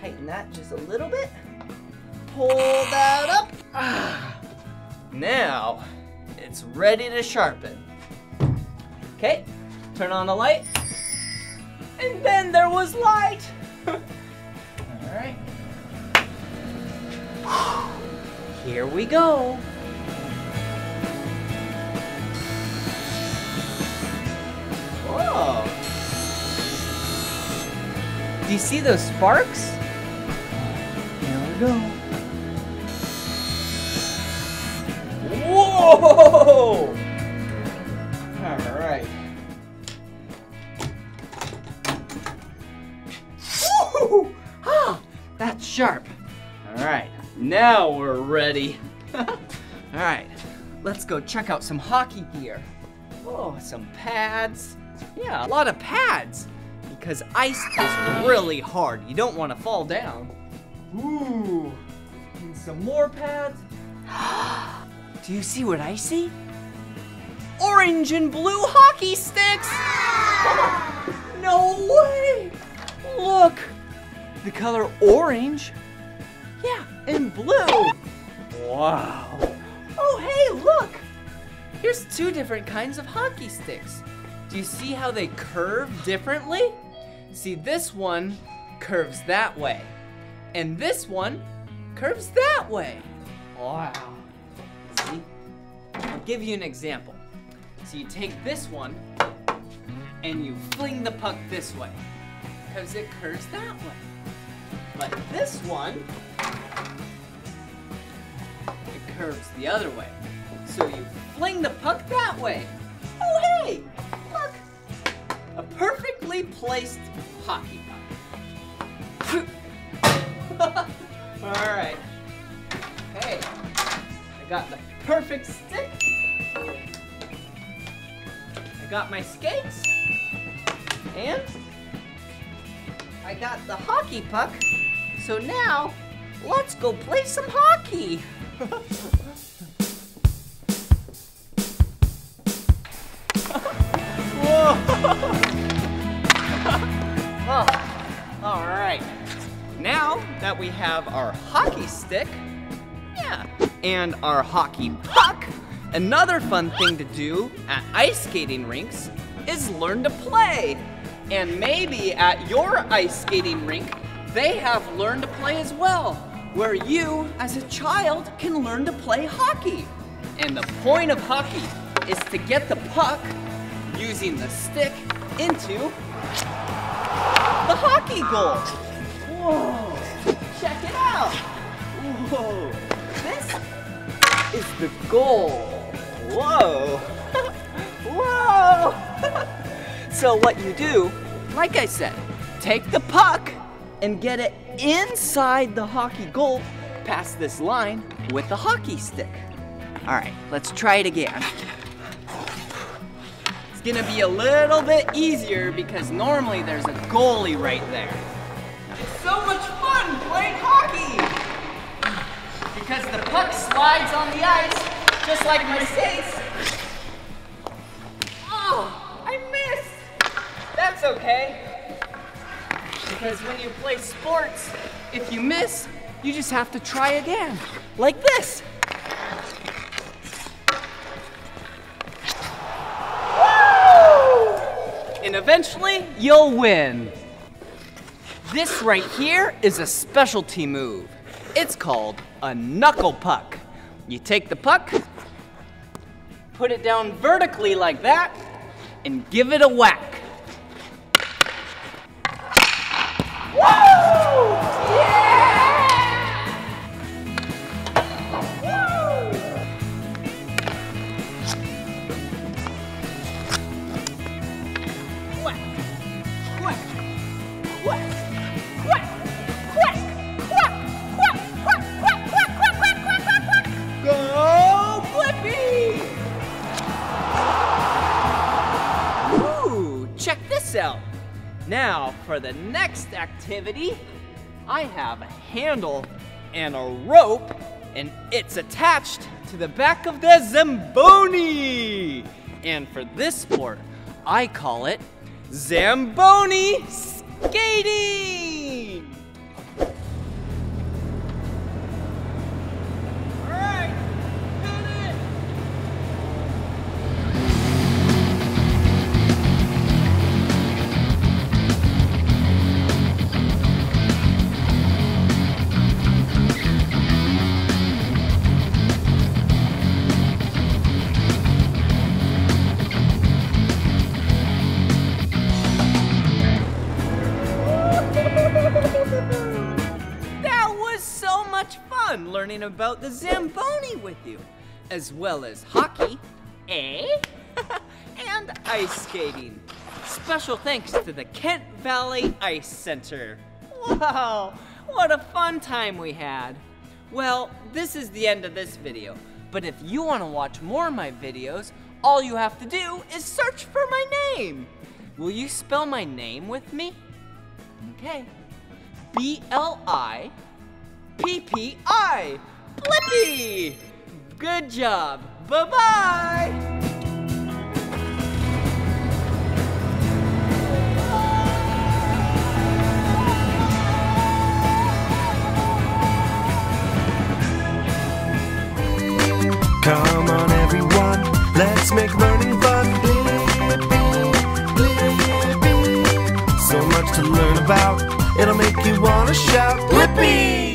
B: tighten that just a little bit, pull that up. Ah. Now, it's ready to sharpen. Okay, turn on the light, and then there was light. All right. Here we go. Whoa. Do you see those sparks? Here we go. Whoa! All right. Woo! Ah, that's sharp. All right, now we're ready. All right, let's go check out some hockey gear. Oh, some pads. Yeah, a lot of pads. Because ice is really hard. You don't want to fall down. Ooh, and some more pads. Do you see what I see? Orange and blue hockey sticks! No way! Look! The color orange. Yeah, and blue. Wow. Oh, hey, look! Here's two different kinds of hockey sticks. Do you see how they curve differently? See, this one curves that way, and this one curves that way. Wow. See? I'll give you an example. So you take this one, and you fling the puck this way, because it curves that way. But this one, it curves the other way. So you fling the puck that way. Oh, hey, look, a perfectly placed hockey puck. All right. Hey, I got the perfect stick. I got my skates. And I got the hockey puck. So now, let's go play some hockey. oh, all right. Now that we have our hockey stick, yeah, and our hockey puck, another fun thing to do at ice skating rinks is learn to play. And maybe at your ice skating rink, they have learn to play as well, where you, as a child, can learn to play hockey. And the point of hockey is to get the puck using the stick into the hockey goal. Whoa, check it out. Whoa, this is the goal. Whoa. Whoa. so what you do, like I said, take the puck and get it inside the hockey goal past this line with the hockey stick. All right, let's try it again. It's gonna be a little bit easier because normally there's a goalie right there. It's so much fun playing hockey! Because the puck slides on the ice, just like my skates. Oh, I missed! That's okay. Because when you play sports, if you miss, you just have to try again. Like this. And eventually, you'll win. This right here is a specialty move. It's called a knuckle puck. You take the puck, put it down vertically like that, and give it a whack. Go Now, for the next activity, I have a handle and a rope, and it's attached to the back of the Zamboni. And for this sport, I call it Zamboni skating. About the Zamboni with you, as well as hockey, eh? and ice skating. Special thanks to the Kent Valley Ice Center. Wow, what a fun time we had. Well, this is the end of this video, but if you want to watch more of my videos, all you have to do is search for my name. Will you spell my name with me? Okay. B L I P P I. Blippi! Good job. Bye bye.
A: Come on, everyone, let's make learning fun. Blippi, Blippi. So much to learn about, it'll make you wanna shout. Blippi!